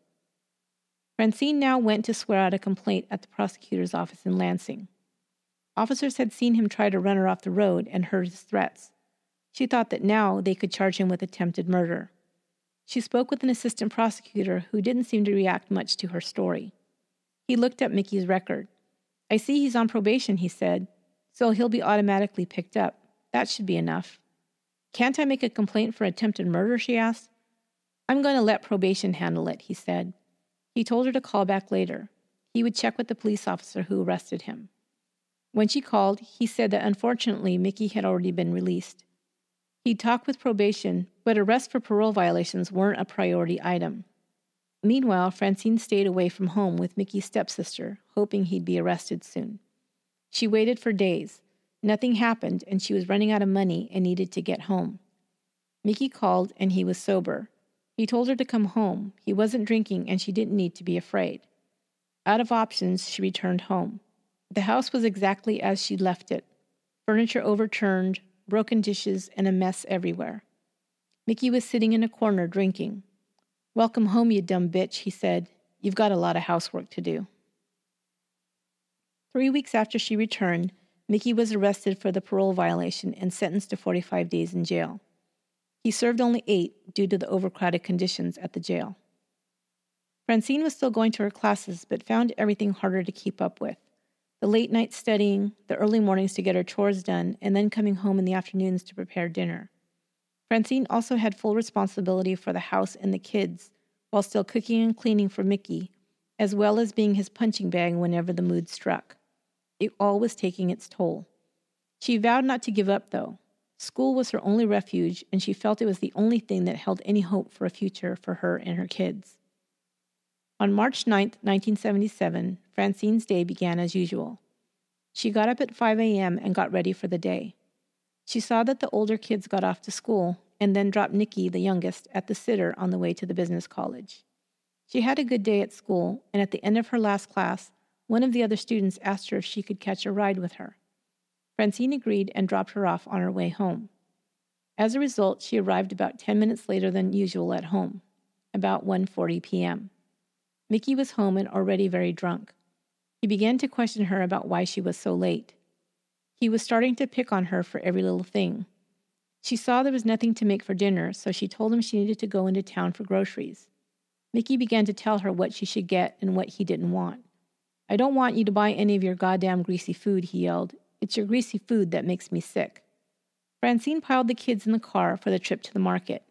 Francine now went to swear out a complaint at the prosecutor's office in Lansing. Officers had seen him try to run her off the road and heard his threats. She thought that now they could charge him with attempted murder. She spoke with an assistant prosecutor who didn't seem to react much to her story. He looked at Mickey's record. I see he's on probation, he said, so he'll be automatically picked up. That should be enough. Can't I make a complaint for attempted murder? she asked. I'm going to let probation handle it, he said. He told her to call back later. He would check with the police officer who arrested him. When she called, he said that unfortunately Mickey had already been released. He'd talked with probation, but arrests for parole violations weren't a priority item. Meanwhile, Francine stayed away from home with Mickey's stepsister, hoping he'd be arrested soon. She waited for days, Nothing happened, and she was running out of money and needed to get home. Mickey called, and he was sober. He told her to come home. He wasn't drinking, and she didn't need to be afraid. Out of options, she returned home. The house was exactly as she'd left it furniture overturned, broken dishes, and a mess everywhere. Mickey was sitting in a corner drinking. Welcome home, you dumb bitch, he said. You've got a lot of housework to do. Three weeks after she returned, Mickey was arrested for the parole violation and sentenced to 45 days in jail. He served only eight due to the overcrowded conditions at the jail. Francine was still going to her classes, but found everything harder to keep up with. The late night studying, the early mornings to get her chores done, and then coming home in the afternoons to prepare dinner. Francine also had full responsibility for the house and the kids, while still cooking and cleaning for Mickey, as well as being his punching bag whenever the mood struck. It all was taking its toll. She vowed not to give up, though. School was her only refuge, and she felt it was the only thing that held any hope for a future for her and her kids. On March 9, 1977, Francine's day began as usual. She got up at 5 a.m. and got ready for the day. She saw that the older kids got off to school and then dropped Nikki, the youngest, at the sitter on the way to the business college. She had a good day at school, and at the end of her last class, one of the other students asked her if she could catch a ride with her. Francine agreed and dropped her off on her way home. As a result, she arrived about 10 minutes later than usual at home, about 1:40 p.m. Mickey was home and already very drunk. He began to question her about why she was so late. He was starting to pick on her for every little thing. She saw there was nothing to make for dinner, so she told him she needed to go into town for groceries. Mickey began to tell her what she should get and what he didn't want. I don't want you to buy any of your goddamn greasy food, he yelled. It's your greasy food that makes me sick. Francine piled the kids in the car for the trip to the market.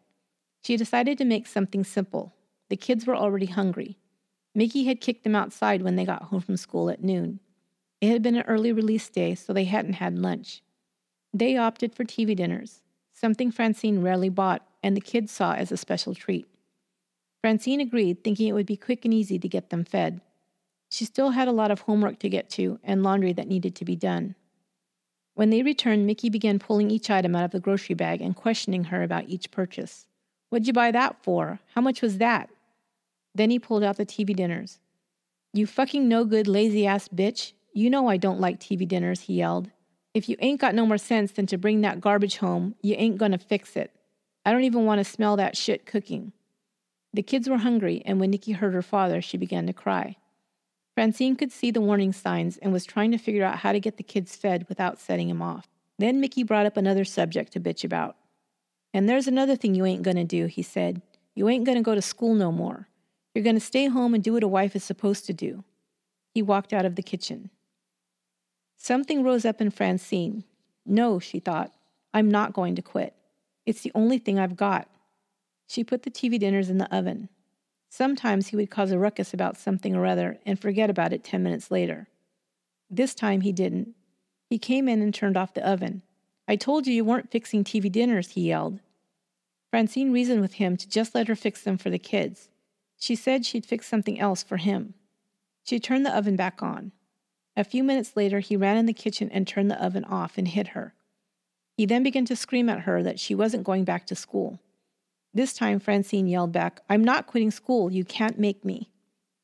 She decided to make something simple. The kids were already hungry. Mickey had kicked them outside when they got home from school at noon. It had been an early release day, so they hadn't had lunch. They opted for TV dinners, something Francine rarely bought and the kids saw as a special treat. Francine agreed, thinking it would be quick and easy to get them fed. She still had a lot of homework to get to and laundry that needed to be done. When they returned, Mickey began pulling each item out of the grocery bag and questioning her about each purchase. What'd you buy that for? How much was that? Then he pulled out the TV dinners. You fucking no good, lazy ass bitch. You know I don't like TV dinners, he yelled. If you ain't got no more sense than to bring that garbage home, you ain't gonna fix it. I don't even want to smell that shit cooking. The kids were hungry, and when Nikki heard her father, she began to cry. Francine could see the warning signs and was trying to figure out how to get the kids fed without setting him off. Then Mickey brought up another subject to bitch about. And there's another thing you ain't gonna do, he said. You ain't gonna go to school no more. You're going to stay home and do what a wife is supposed to do. He walked out of the kitchen. Something rose up in Francine. No, she thought, I'm not going to quit. It's the only thing I've got. She put the TV dinners in the oven. Sometimes he would cause a ruckus about something or other and forget about it 10 minutes later. This time he didn't. He came in and turned off the oven. I told you you weren't fixing TV dinners, he yelled. Francine reasoned with him to just let her fix them for the kids. She said she'd fix something else for him. She turned the oven back on. A few minutes later, he ran in the kitchen and turned the oven off and hit her. He then began to scream at her that she wasn't going back to school. This time, Francine yelled back, I'm not quitting school. You can't make me.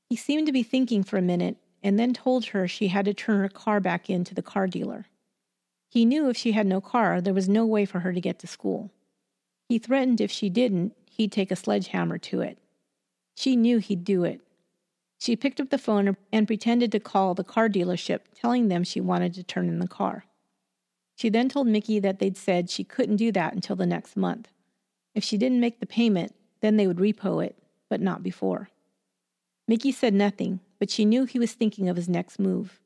He seemed to be thinking for a minute and then told her she had to turn her car back in to the car dealer. He knew if she had no car, there was no way for her to get to school. He threatened if she didn't, he'd take a sledgehammer to it. She knew he'd do it. She picked up the phone and pretended to call the car dealership, telling them she wanted to turn in the car. She then told Mickey that they'd said she couldn't do that until the next month. If she didn't make the payment, then they would repo it, but not before. Mickey said nothing, but she knew he was thinking of his next move.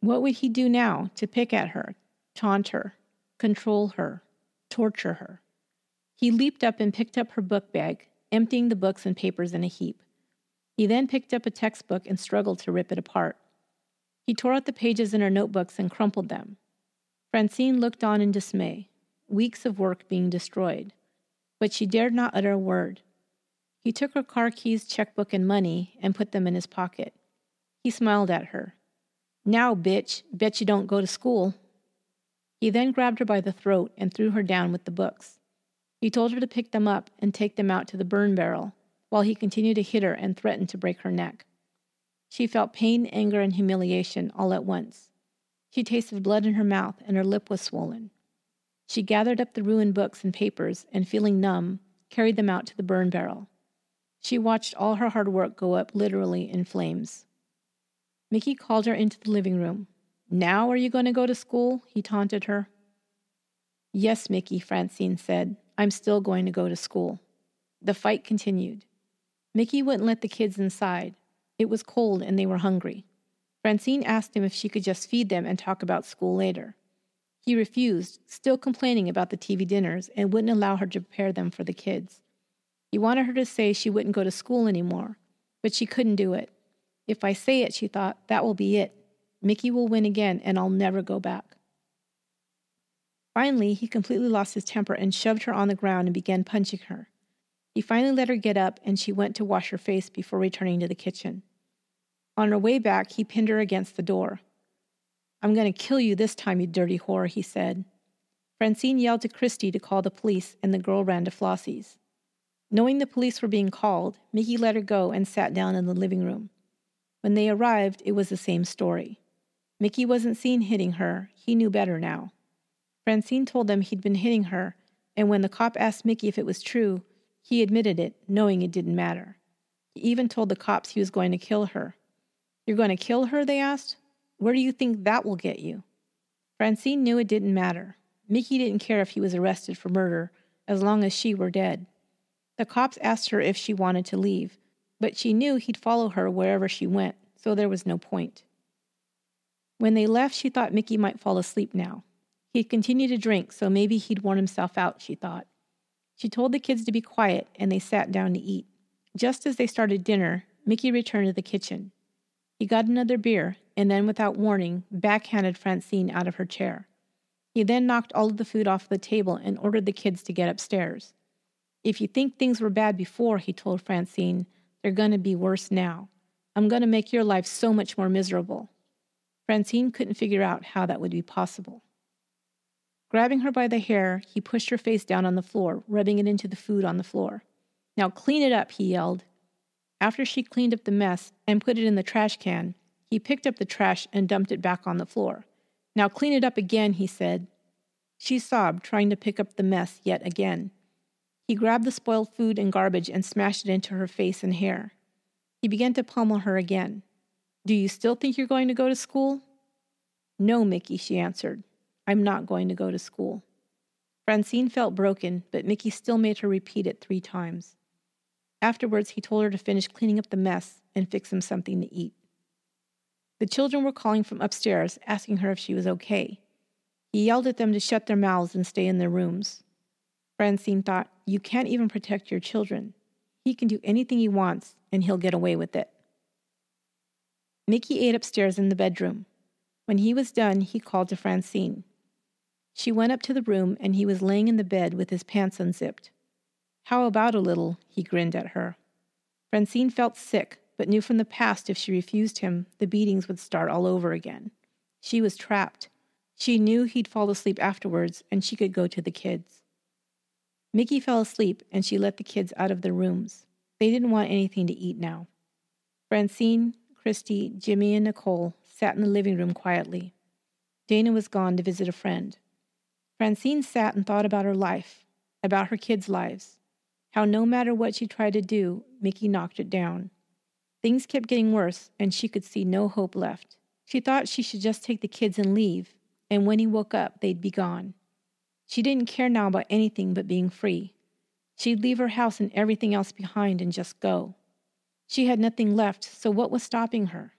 What would he do now to pick at her, taunt her, control her, torture her? He leaped up and picked up her book bag, emptying the books and papers in a heap. He then picked up a textbook and struggled to rip it apart. He tore out the pages in her notebooks and crumpled them. Francine looked on in dismay, weeks of work being destroyed but she dared not utter a word. He took her car keys, checkbook, and money and put them in his pocket. He smiled at her. Now, bitch, bet you don't go to school. He then grabbed her by the throat and threw her down with the books. He told her to pick them up and take them out to the burn barrel, while he continued to hit her and threatened to break her neck. She felt pain, anger, and humiliation all at once. She tasted blood in her mouth and her lip was swollen. She gathered up the ruined books and papers and, feeling numb, carried them out to the burn barrel. She watched all her hard work go up literally in flames. Mickey called her into the living room. Now are you going to go to school? he taunted her. Yes, Mickey, Francine said. I'm still going to go to school. The fight continued. Mickey wouldn't let the kids inside. It was cold and they were hungry. Francine asked him if she could just feed them and talk about school later. He refused, still complaining about the TV dinners, and wouldn't allow her to prepare them for the kids. He wanted her to say she wouldn't go to school anymore, but she couldn't do it. If I say it, she thought, that will be it. Mickey will win again, and I'll never go back. Finally, he completely lost his temper and shoved her on the ground and began punching her. He finally let her get up, and she went to wash her face before returning to the kitchen. On her way back, he pinned her against the door. I'm going to kill you this time, you dirty whore, he said. Francine yelled to Christy to call the police, and the girl ran to Flossie's. Knowing the police were being called, Mickey let her go and sat down in the living room. When they arrived, it was the same story. Mickey wasn't seen hitting her, he knew better now. Francine told them he'd been hitting her, and when the cop asked Mickey if it was true, he admitted it, knowing it didn't matter. He even told the cops he was going to kill her. You're going to kill her? they asked. Where do you think that will get you? Francine knew it didn't matter. Mickey didn't care if he was arrested for murder, as long as she were dead. The cops asked her if she wanted to leave, but she knew he'd follow her wherever she went, so there was no point. When they left, she thought Mickey might fall asleep now. He'd continued to drink, so maybe he'd worn himself out, she thought. She told the kids to be quiet, and they sat down to eat. Just as they started dinner, Mickey returned to the kitchen. He got another beer and then, without warning, backhanded Francine out of her chair. He then knocked all of the food off the table and ordered the kids to get upstairs. If you think things were bad before, he told Francine, they're going to be worse now. I'm going to make your life so much more miserable. Francine couldn't figure out how that would be possible. Grabbing her by the hair, he pushed her face down on the floor, rubbing it into the food on the floor. Now clean it up, he yelled. After she cleaned up the mess and put it in the trash can, he picked up the trash and dumped it back on the floor. Now clean it up again, he said. She sobbed, trying to pick up the mess yet again. He grabbed the spoiled food and garbage and smashed it into her face and hair. He began to pummel her again. Do you still think you're going to go to school? No, Mickey, she answered. I'm not going to go to school. Francine felt broken, but Mickey still made her repeat it three times. Afterwards, he told her to finish cleaning up the mess and fix him something to eat. The children were calling from upstairs, asking her if she was okay. He yelled at them to shut their mouths and stay in their rooms. Francine thought, You can't even protect your children. He can do anything he wants, and he'll get away with it. Mickey ate upstairs in the bedroom. When he was done, he called to Francine. She went up to the room, and he was laying in the bed with his pants unzipped. How about a little? He grinned at her. Francine felt sick, but knew from the past if she refused him, the beatings would start all over again. She was trapped. She knew he'd fall asleep afterwards, and she could go to the kids. Mickey fell asleep, and she let the kids out of their rooms. They didn't want anything to eat now. Francine, Christy, Jimmy, and Nicole sat in the living room quietly. Dana was gone to visit a friend. Francine sat and thought about her life, about her kids' lives, how no matter what she tried to do, Mickey knocked it down. Things kept getting worse, and she could see no hope left. She thought she should just take the kids and leave, and when he woke up, they'd be gone. She didn't care now about anything but being free. She'd leave her house and everything else behind and just go. She had nothing left, so what was stopping her?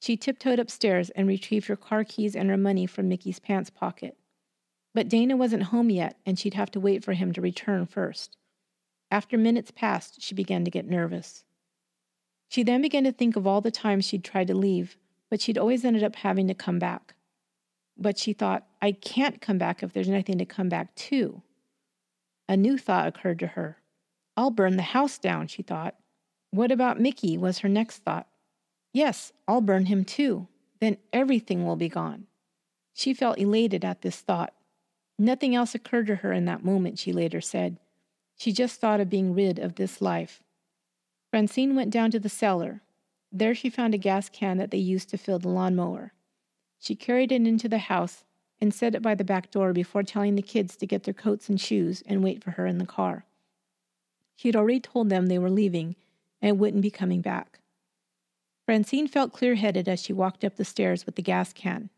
She tiptoed upstairs and retrieved her car keys and her money from Mickey's pants pocket. But Dana wasn't home yet, and she'd have to wait for him to return first. After minutes passed, she began to get nervous. She then began to think of all the times she'd tried to leave, but she'd always ended up having to come back. But she thought, I can't come back if there's nothing to come back to. A new thought occurred to her. I'll burn the house down, she thought. What about Mickey? was her next thought. Yes, I'll burn him too. Then everything will be gone. She felt elated at this thought. Nothing else occurred to her in that moment, she later said. She just thought of being rid of this life. Francine went down to the cellar. There she found a gas can that they used to fill the lawnmower. She carried it into the house and set it by the back door before telling the kids to get their coats and shoes and wait for her in the car. She had already told them they were leaving and wouldn't be coming back. Francine felt clear headed as she walked up the stairs with the gas can.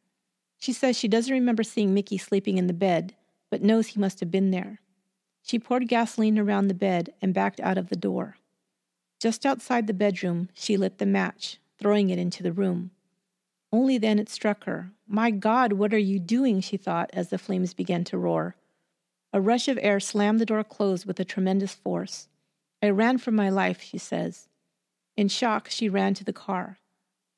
She says she doesn't remember seeing Mickey sleeping in the bed, but knows he must have been there. She poured gasoline around the bed and backed out of the door. Just outside the bedroom, she lit the match, throwing it into the room. Only then it struck her. My God, what are you doing? she thought as the flames began to roar. A rush of air slammed the door closed with a tremendous force. I ran for my life, she says. In shock, she ran to the car.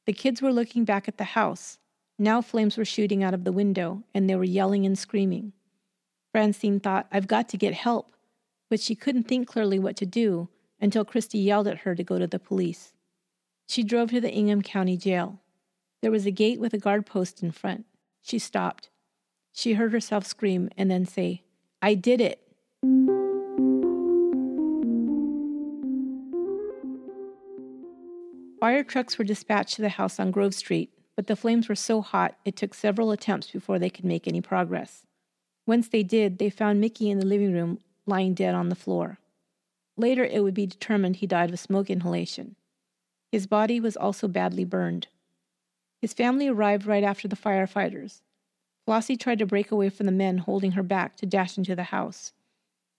The kids were looking back at the house. Now flames were shooting out of the window, and they were yelling and screaming. Francine thought, I've got to get help, but she couldn't think clearly what to do until Christy yelled at her to go to the police. She drove to the Ingham County Jail. There was a gate with a guard post in front. She stopped. She heard herself scream and then say, I did it. Fire trucks were dispatched to the house on Grove Street, but the flames were so hot it took several attempts before they could make any progress. Once they did, they found Mickey in the living room lying dead on the floor. Later, it would be determined he died of smoke inhalation. His body was also badly burned. His family arrived right after the firefighters. Flossie tried to break away from the men holding her back to dash into the house.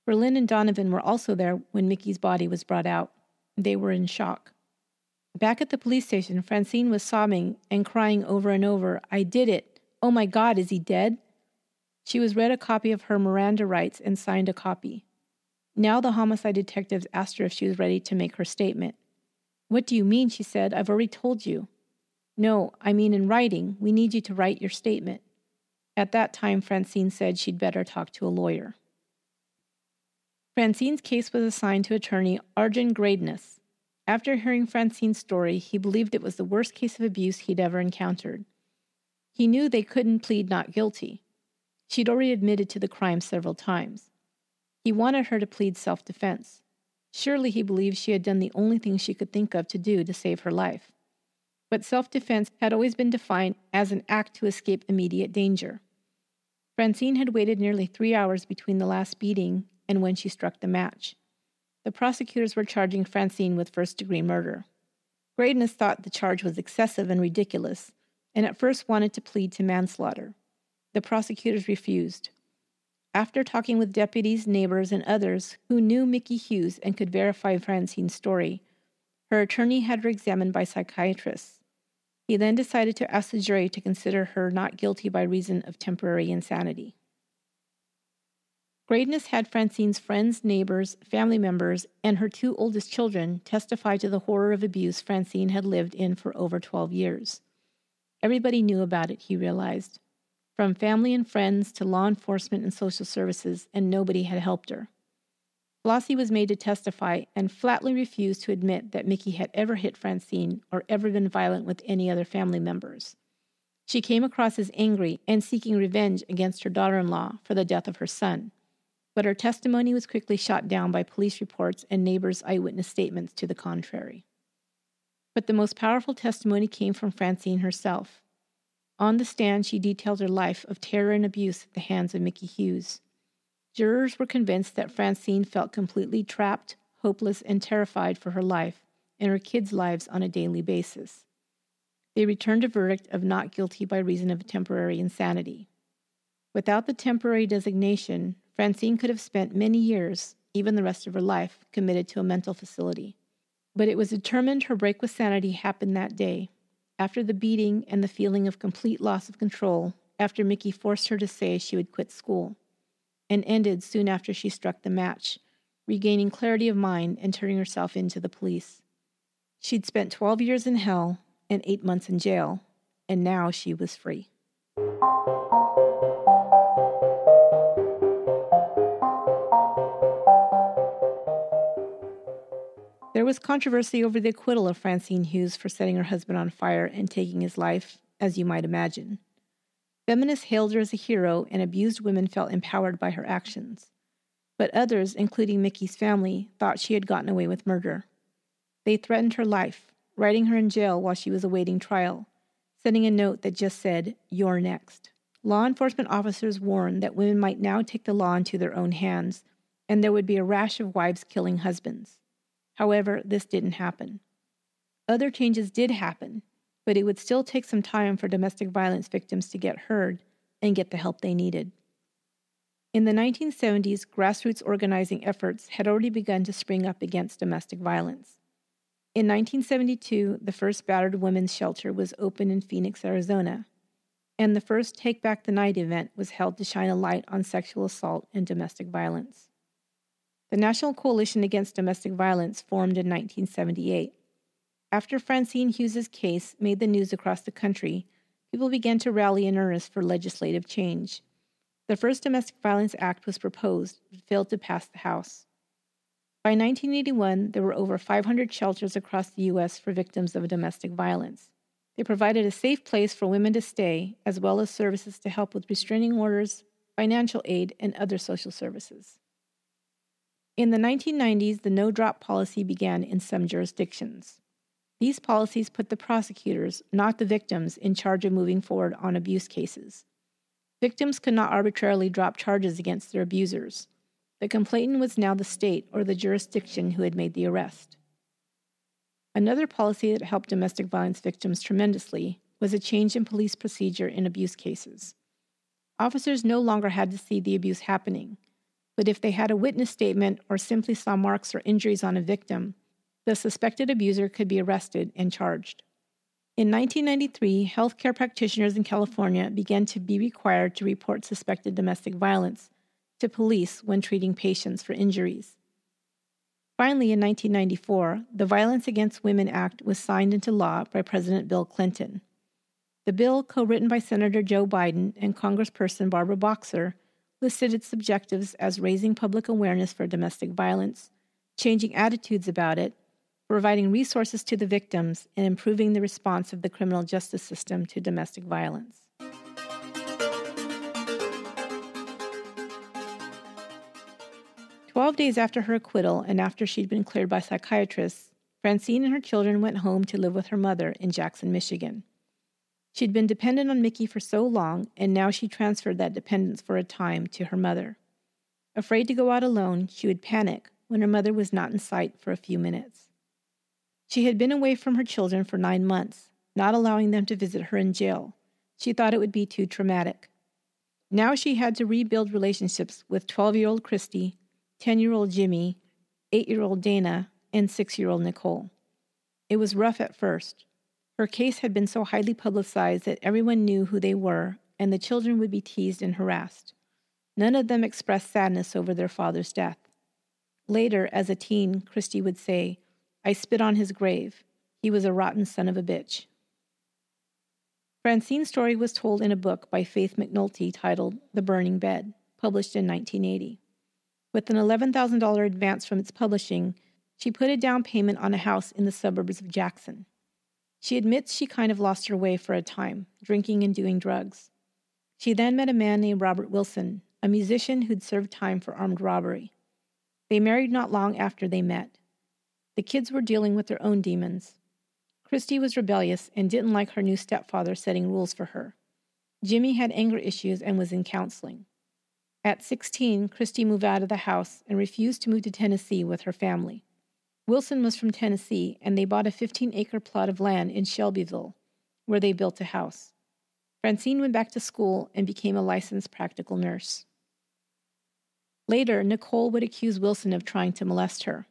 Berlin and Donovan were also there when Mickey's body was brought out. They were in shock. Back at the police station, Francine was sobbing and crying over and over, I did it. Oh my God, is he dead? She was read a copy of her Miranda rights and signed a copy. Now the homicide detectives asked her if she was ready to make her statement. What do you mean? she said. I've already told you. No, I mean in writing. We need you to write your statement. At that time, Francine said she'd better talk to a lawyer. Francine's case was assigned to attorney Aryon Greydanus. After hearing Francine's story, he believed it was the worst case of abuse he'd ever encountered. He knew they couldn't plead not guilty. She'd already admitted to the crime several times. He wanted her to plead self defense. Surely he believed she had done the only thing she could think of to do to save her life. But self defense had always been defined as an act to escape immediate danger. Francine had waited nearly three hours between the last beating and when she struck the match. The prosecutors were charging Francine with first degree murder. Greydanus thought the charge was excessive and ridiculous, and at first wanted to plead to manslaughter. The prosecutors refused. After talking with deputies, neighbors, and others who knew Mickey Hughes and could verify Francine's story, her attorney had her examined by psychiatrists. He then decided to ask the jury to consider her not guilty by reason of temporary insanity. Greydanus had Francine's friends, neighbors, family members, and her two oldest children testify to the horror of abuse Francine had lived in for over 12 years. Everybody knew about it, he realized, from family and friends to law enforcement and social services, and nobody had helped her. Flossie was made to testify and flatly refused to admit that Mickey had ever hit Francine or ever been violent with any other family members. She came across as angry and seeking revenge against her daughter in law for the death of her son but her testimony was quickly shot down by police reports and neighbors' eyewitness statements to the contrary. But the most powerful testimony came from Francine herself. On the stand, she detailed her life of terror and abuse at the hands of Mickey Hughes. Jurors were convinced that Francine felt completely trapped, hopeless, and terrified for her life and her kids' lives on a daily basis. They returned a verdict of not guilty by reason of temporary insanity. Without the temporary designation, Francine could have spent many years, even the rest of her life, committed to a mental facility. But it was determined her break with sanity happened that day, after the beating and the feeling of complete loss of control, after Mickey forced her to say she would quit school, and ended soon after she struck the match, regaining clarity of mind and turning herself in to the police. She'd spent 12 years in hell and eight months in jail, and now she was free. There was controversy over the acquittal of Francine Hughes for setting her husband on fire and taking his life, as you might imagine. Feminists hailed her as a hero, and abused women felt empowered by her actions. But others, including Mickey's family, thought she had gotten away with murder. They threatened her life, writing her in jail while she was awaiting trial, sending a note that just said, You're next. Law enforcement officers warned that women might now take the law into their own hands, and there would be a rash of wives killing husbands. However, this didn't happen. Other changes did happen, but it would still take some time for domestic violence victims to get heard and get the help they needed. In the 1970s, grassroots organizing efforts had already begun to spring up against domestic violence. In 1972, the first battered women's shelter was opened in Phoenix, Arizona, and the first Take Back the Night event was held to shine a light on sexual assault and domestic violence. The National Coalition Against Domestic Violence formed in 1978. After Francine Hughes's case made the news across the country, people began to rally in earnest for legislative change. The first Domestic Violence Act was proposed, but failed to pass the House. By 1981, there were over 500 shelters across the U.S. for victims of domestic violence. They provided a safe place for women to stay, as well as services to help with restraining orders, financial aid, and other social services. In the 1990s, the no drop policy began in some jurisdictions. These policies put the prosecutors, not the victims, in charge of moving forward on abuse cases. Victims could not arbitrarily drop charges against their abusers. The complainant was now the state or the jurisdiction who had made the arrest. Another policy that helped domestic violence victims tremendously was a change in police procedure in abuse cases. Officers no longer had to see the abuse happening but if they had a witness statement or simply saw marks or injuries on a victim, the suspected abuser could be arrested and charged. In 1993, healthcare practitioners in California began to be required to report suspected domestic violence to police when treating patients for injuries. Finally, in 1994, the Violence Against Women Act was signed into law by President Bill Clinton. The bill, co written by Senator Joe Biden and Congressperson Barbara Boxer, listed its objectives as raising public awareness for domestic violence, changing attitudes about it, providing resources to the victims, and improving the response of the criminal justice system to domestic violence. Twelve days after her acquittal and after she'd been cleared by psychiatrists, Francine and her children went home to live with her mother in Jackson, Michigan. She'd been dependent on Mickey for so long, and now she transferred that dependence for a time to her mother. Afraid to go out alone, she would panic when her mother was not in sight for a few minutes. She had been away from her children for nine months, not allowing them to visit her in jail. She thought it would be too traumatic. Now she had to rebuild relationships with 12 year old Christy, 10 year old Jimmy, 8 year old Dana, and 6 year old Nicole. It was rough at first. Her case had been so highly publicized that everyone knew who they were, and the children would be teased and harassed. None of them expressed sadness over their father's death. Later, as a teen, Christy would say, I spit on his grave. He was a rotten son of a bitch. Francine's story was told in a book by Faith McNulty titled The Burning Bed, published in 1980. With an $11,000 advance from its publishing, she put a down payment on a house in the suburbs of Jackson. She admits she kind of lost her way for a time, drinking and doing drugs. She then met a man named Robert Wilson, a musician who'd served time for armed robbery. They married not long after they met. The kids were dealing with their own demons. Christy was rebellious and didn't like her new stepfather setting rules for her. Jimmy had anger issues and was in counseling. At 16, Christy moved out of the house and refused to move to Tennessee with her family. Wilson was from Tennessee, and they bought a 15 acre plot of land in Shelbyville, where they built a house. Francine went back to school and became a licensed practical nurse. Later, Nicole would accuse Wilson of trying to molest her.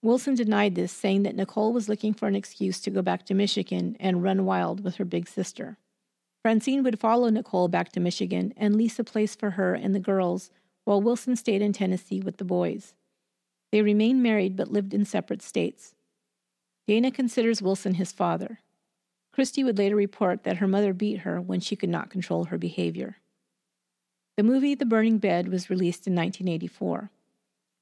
Wilson denied this, saying that Nicole was looking for an excuse to go back to Michigan and run wild with her big sister. Francine would follow Nicole back to Michigan and lease a place for her and the girls while Wilson stayed in Tennessee with the boys. They remained married but lived in separate states. Dana considers Wilson his father. Christy would later report that her mother beat her when she could not control her behavior. The movie The Burning Bed was released in 1984.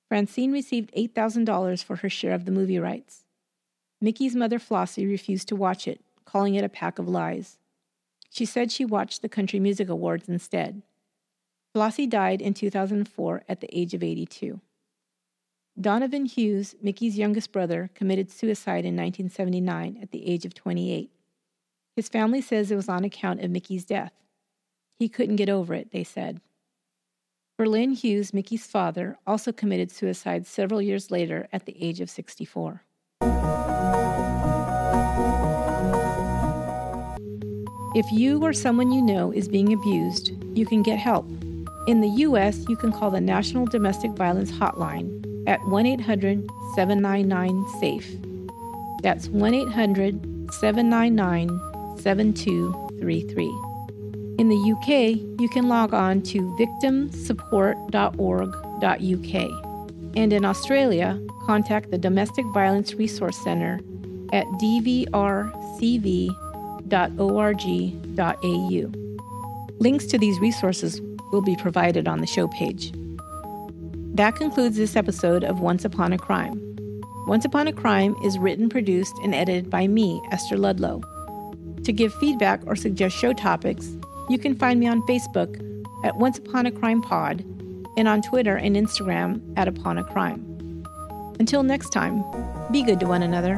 Francine received $8,000 for her share of the movie rights. Mickey's mother Flossie refused to watch it, calling it a pack of lies. She said she watched the Country Music Awards instead. Flossie died in 2004 at the age of 82. Donovan Hughes, Mickey's youngest brother, committed suicide in 1979 at the age of 28. His family says it was on account of Mickey's death. He couldn't get over it, they said. Berlin Hughes, Mickey's father, also committed suicide several years later at the age of 64. If you or someone you know is being abused, you can get help. In the U.S., you can call the National Domestic Violence Hotline at 1 800 799 SAFE. That's 1 800 799 7233. In the UK, you can log on to victimsupport.org.uk. And in Australia, contact the Domestic Violence Resource Centre at dvrcv.org.au. Links to these resources will be provided on the show page. That concludes this episode of Once Upon a Crime. Once Upon a Crime is written, produced, and edited by me, Esther Ludlow. To give feedback or suggest show topics, you can find me on Facebook at Once Upon a Crime Pod and on Twitter and Instagram at Upon a Crime. Until next time, be good to one another.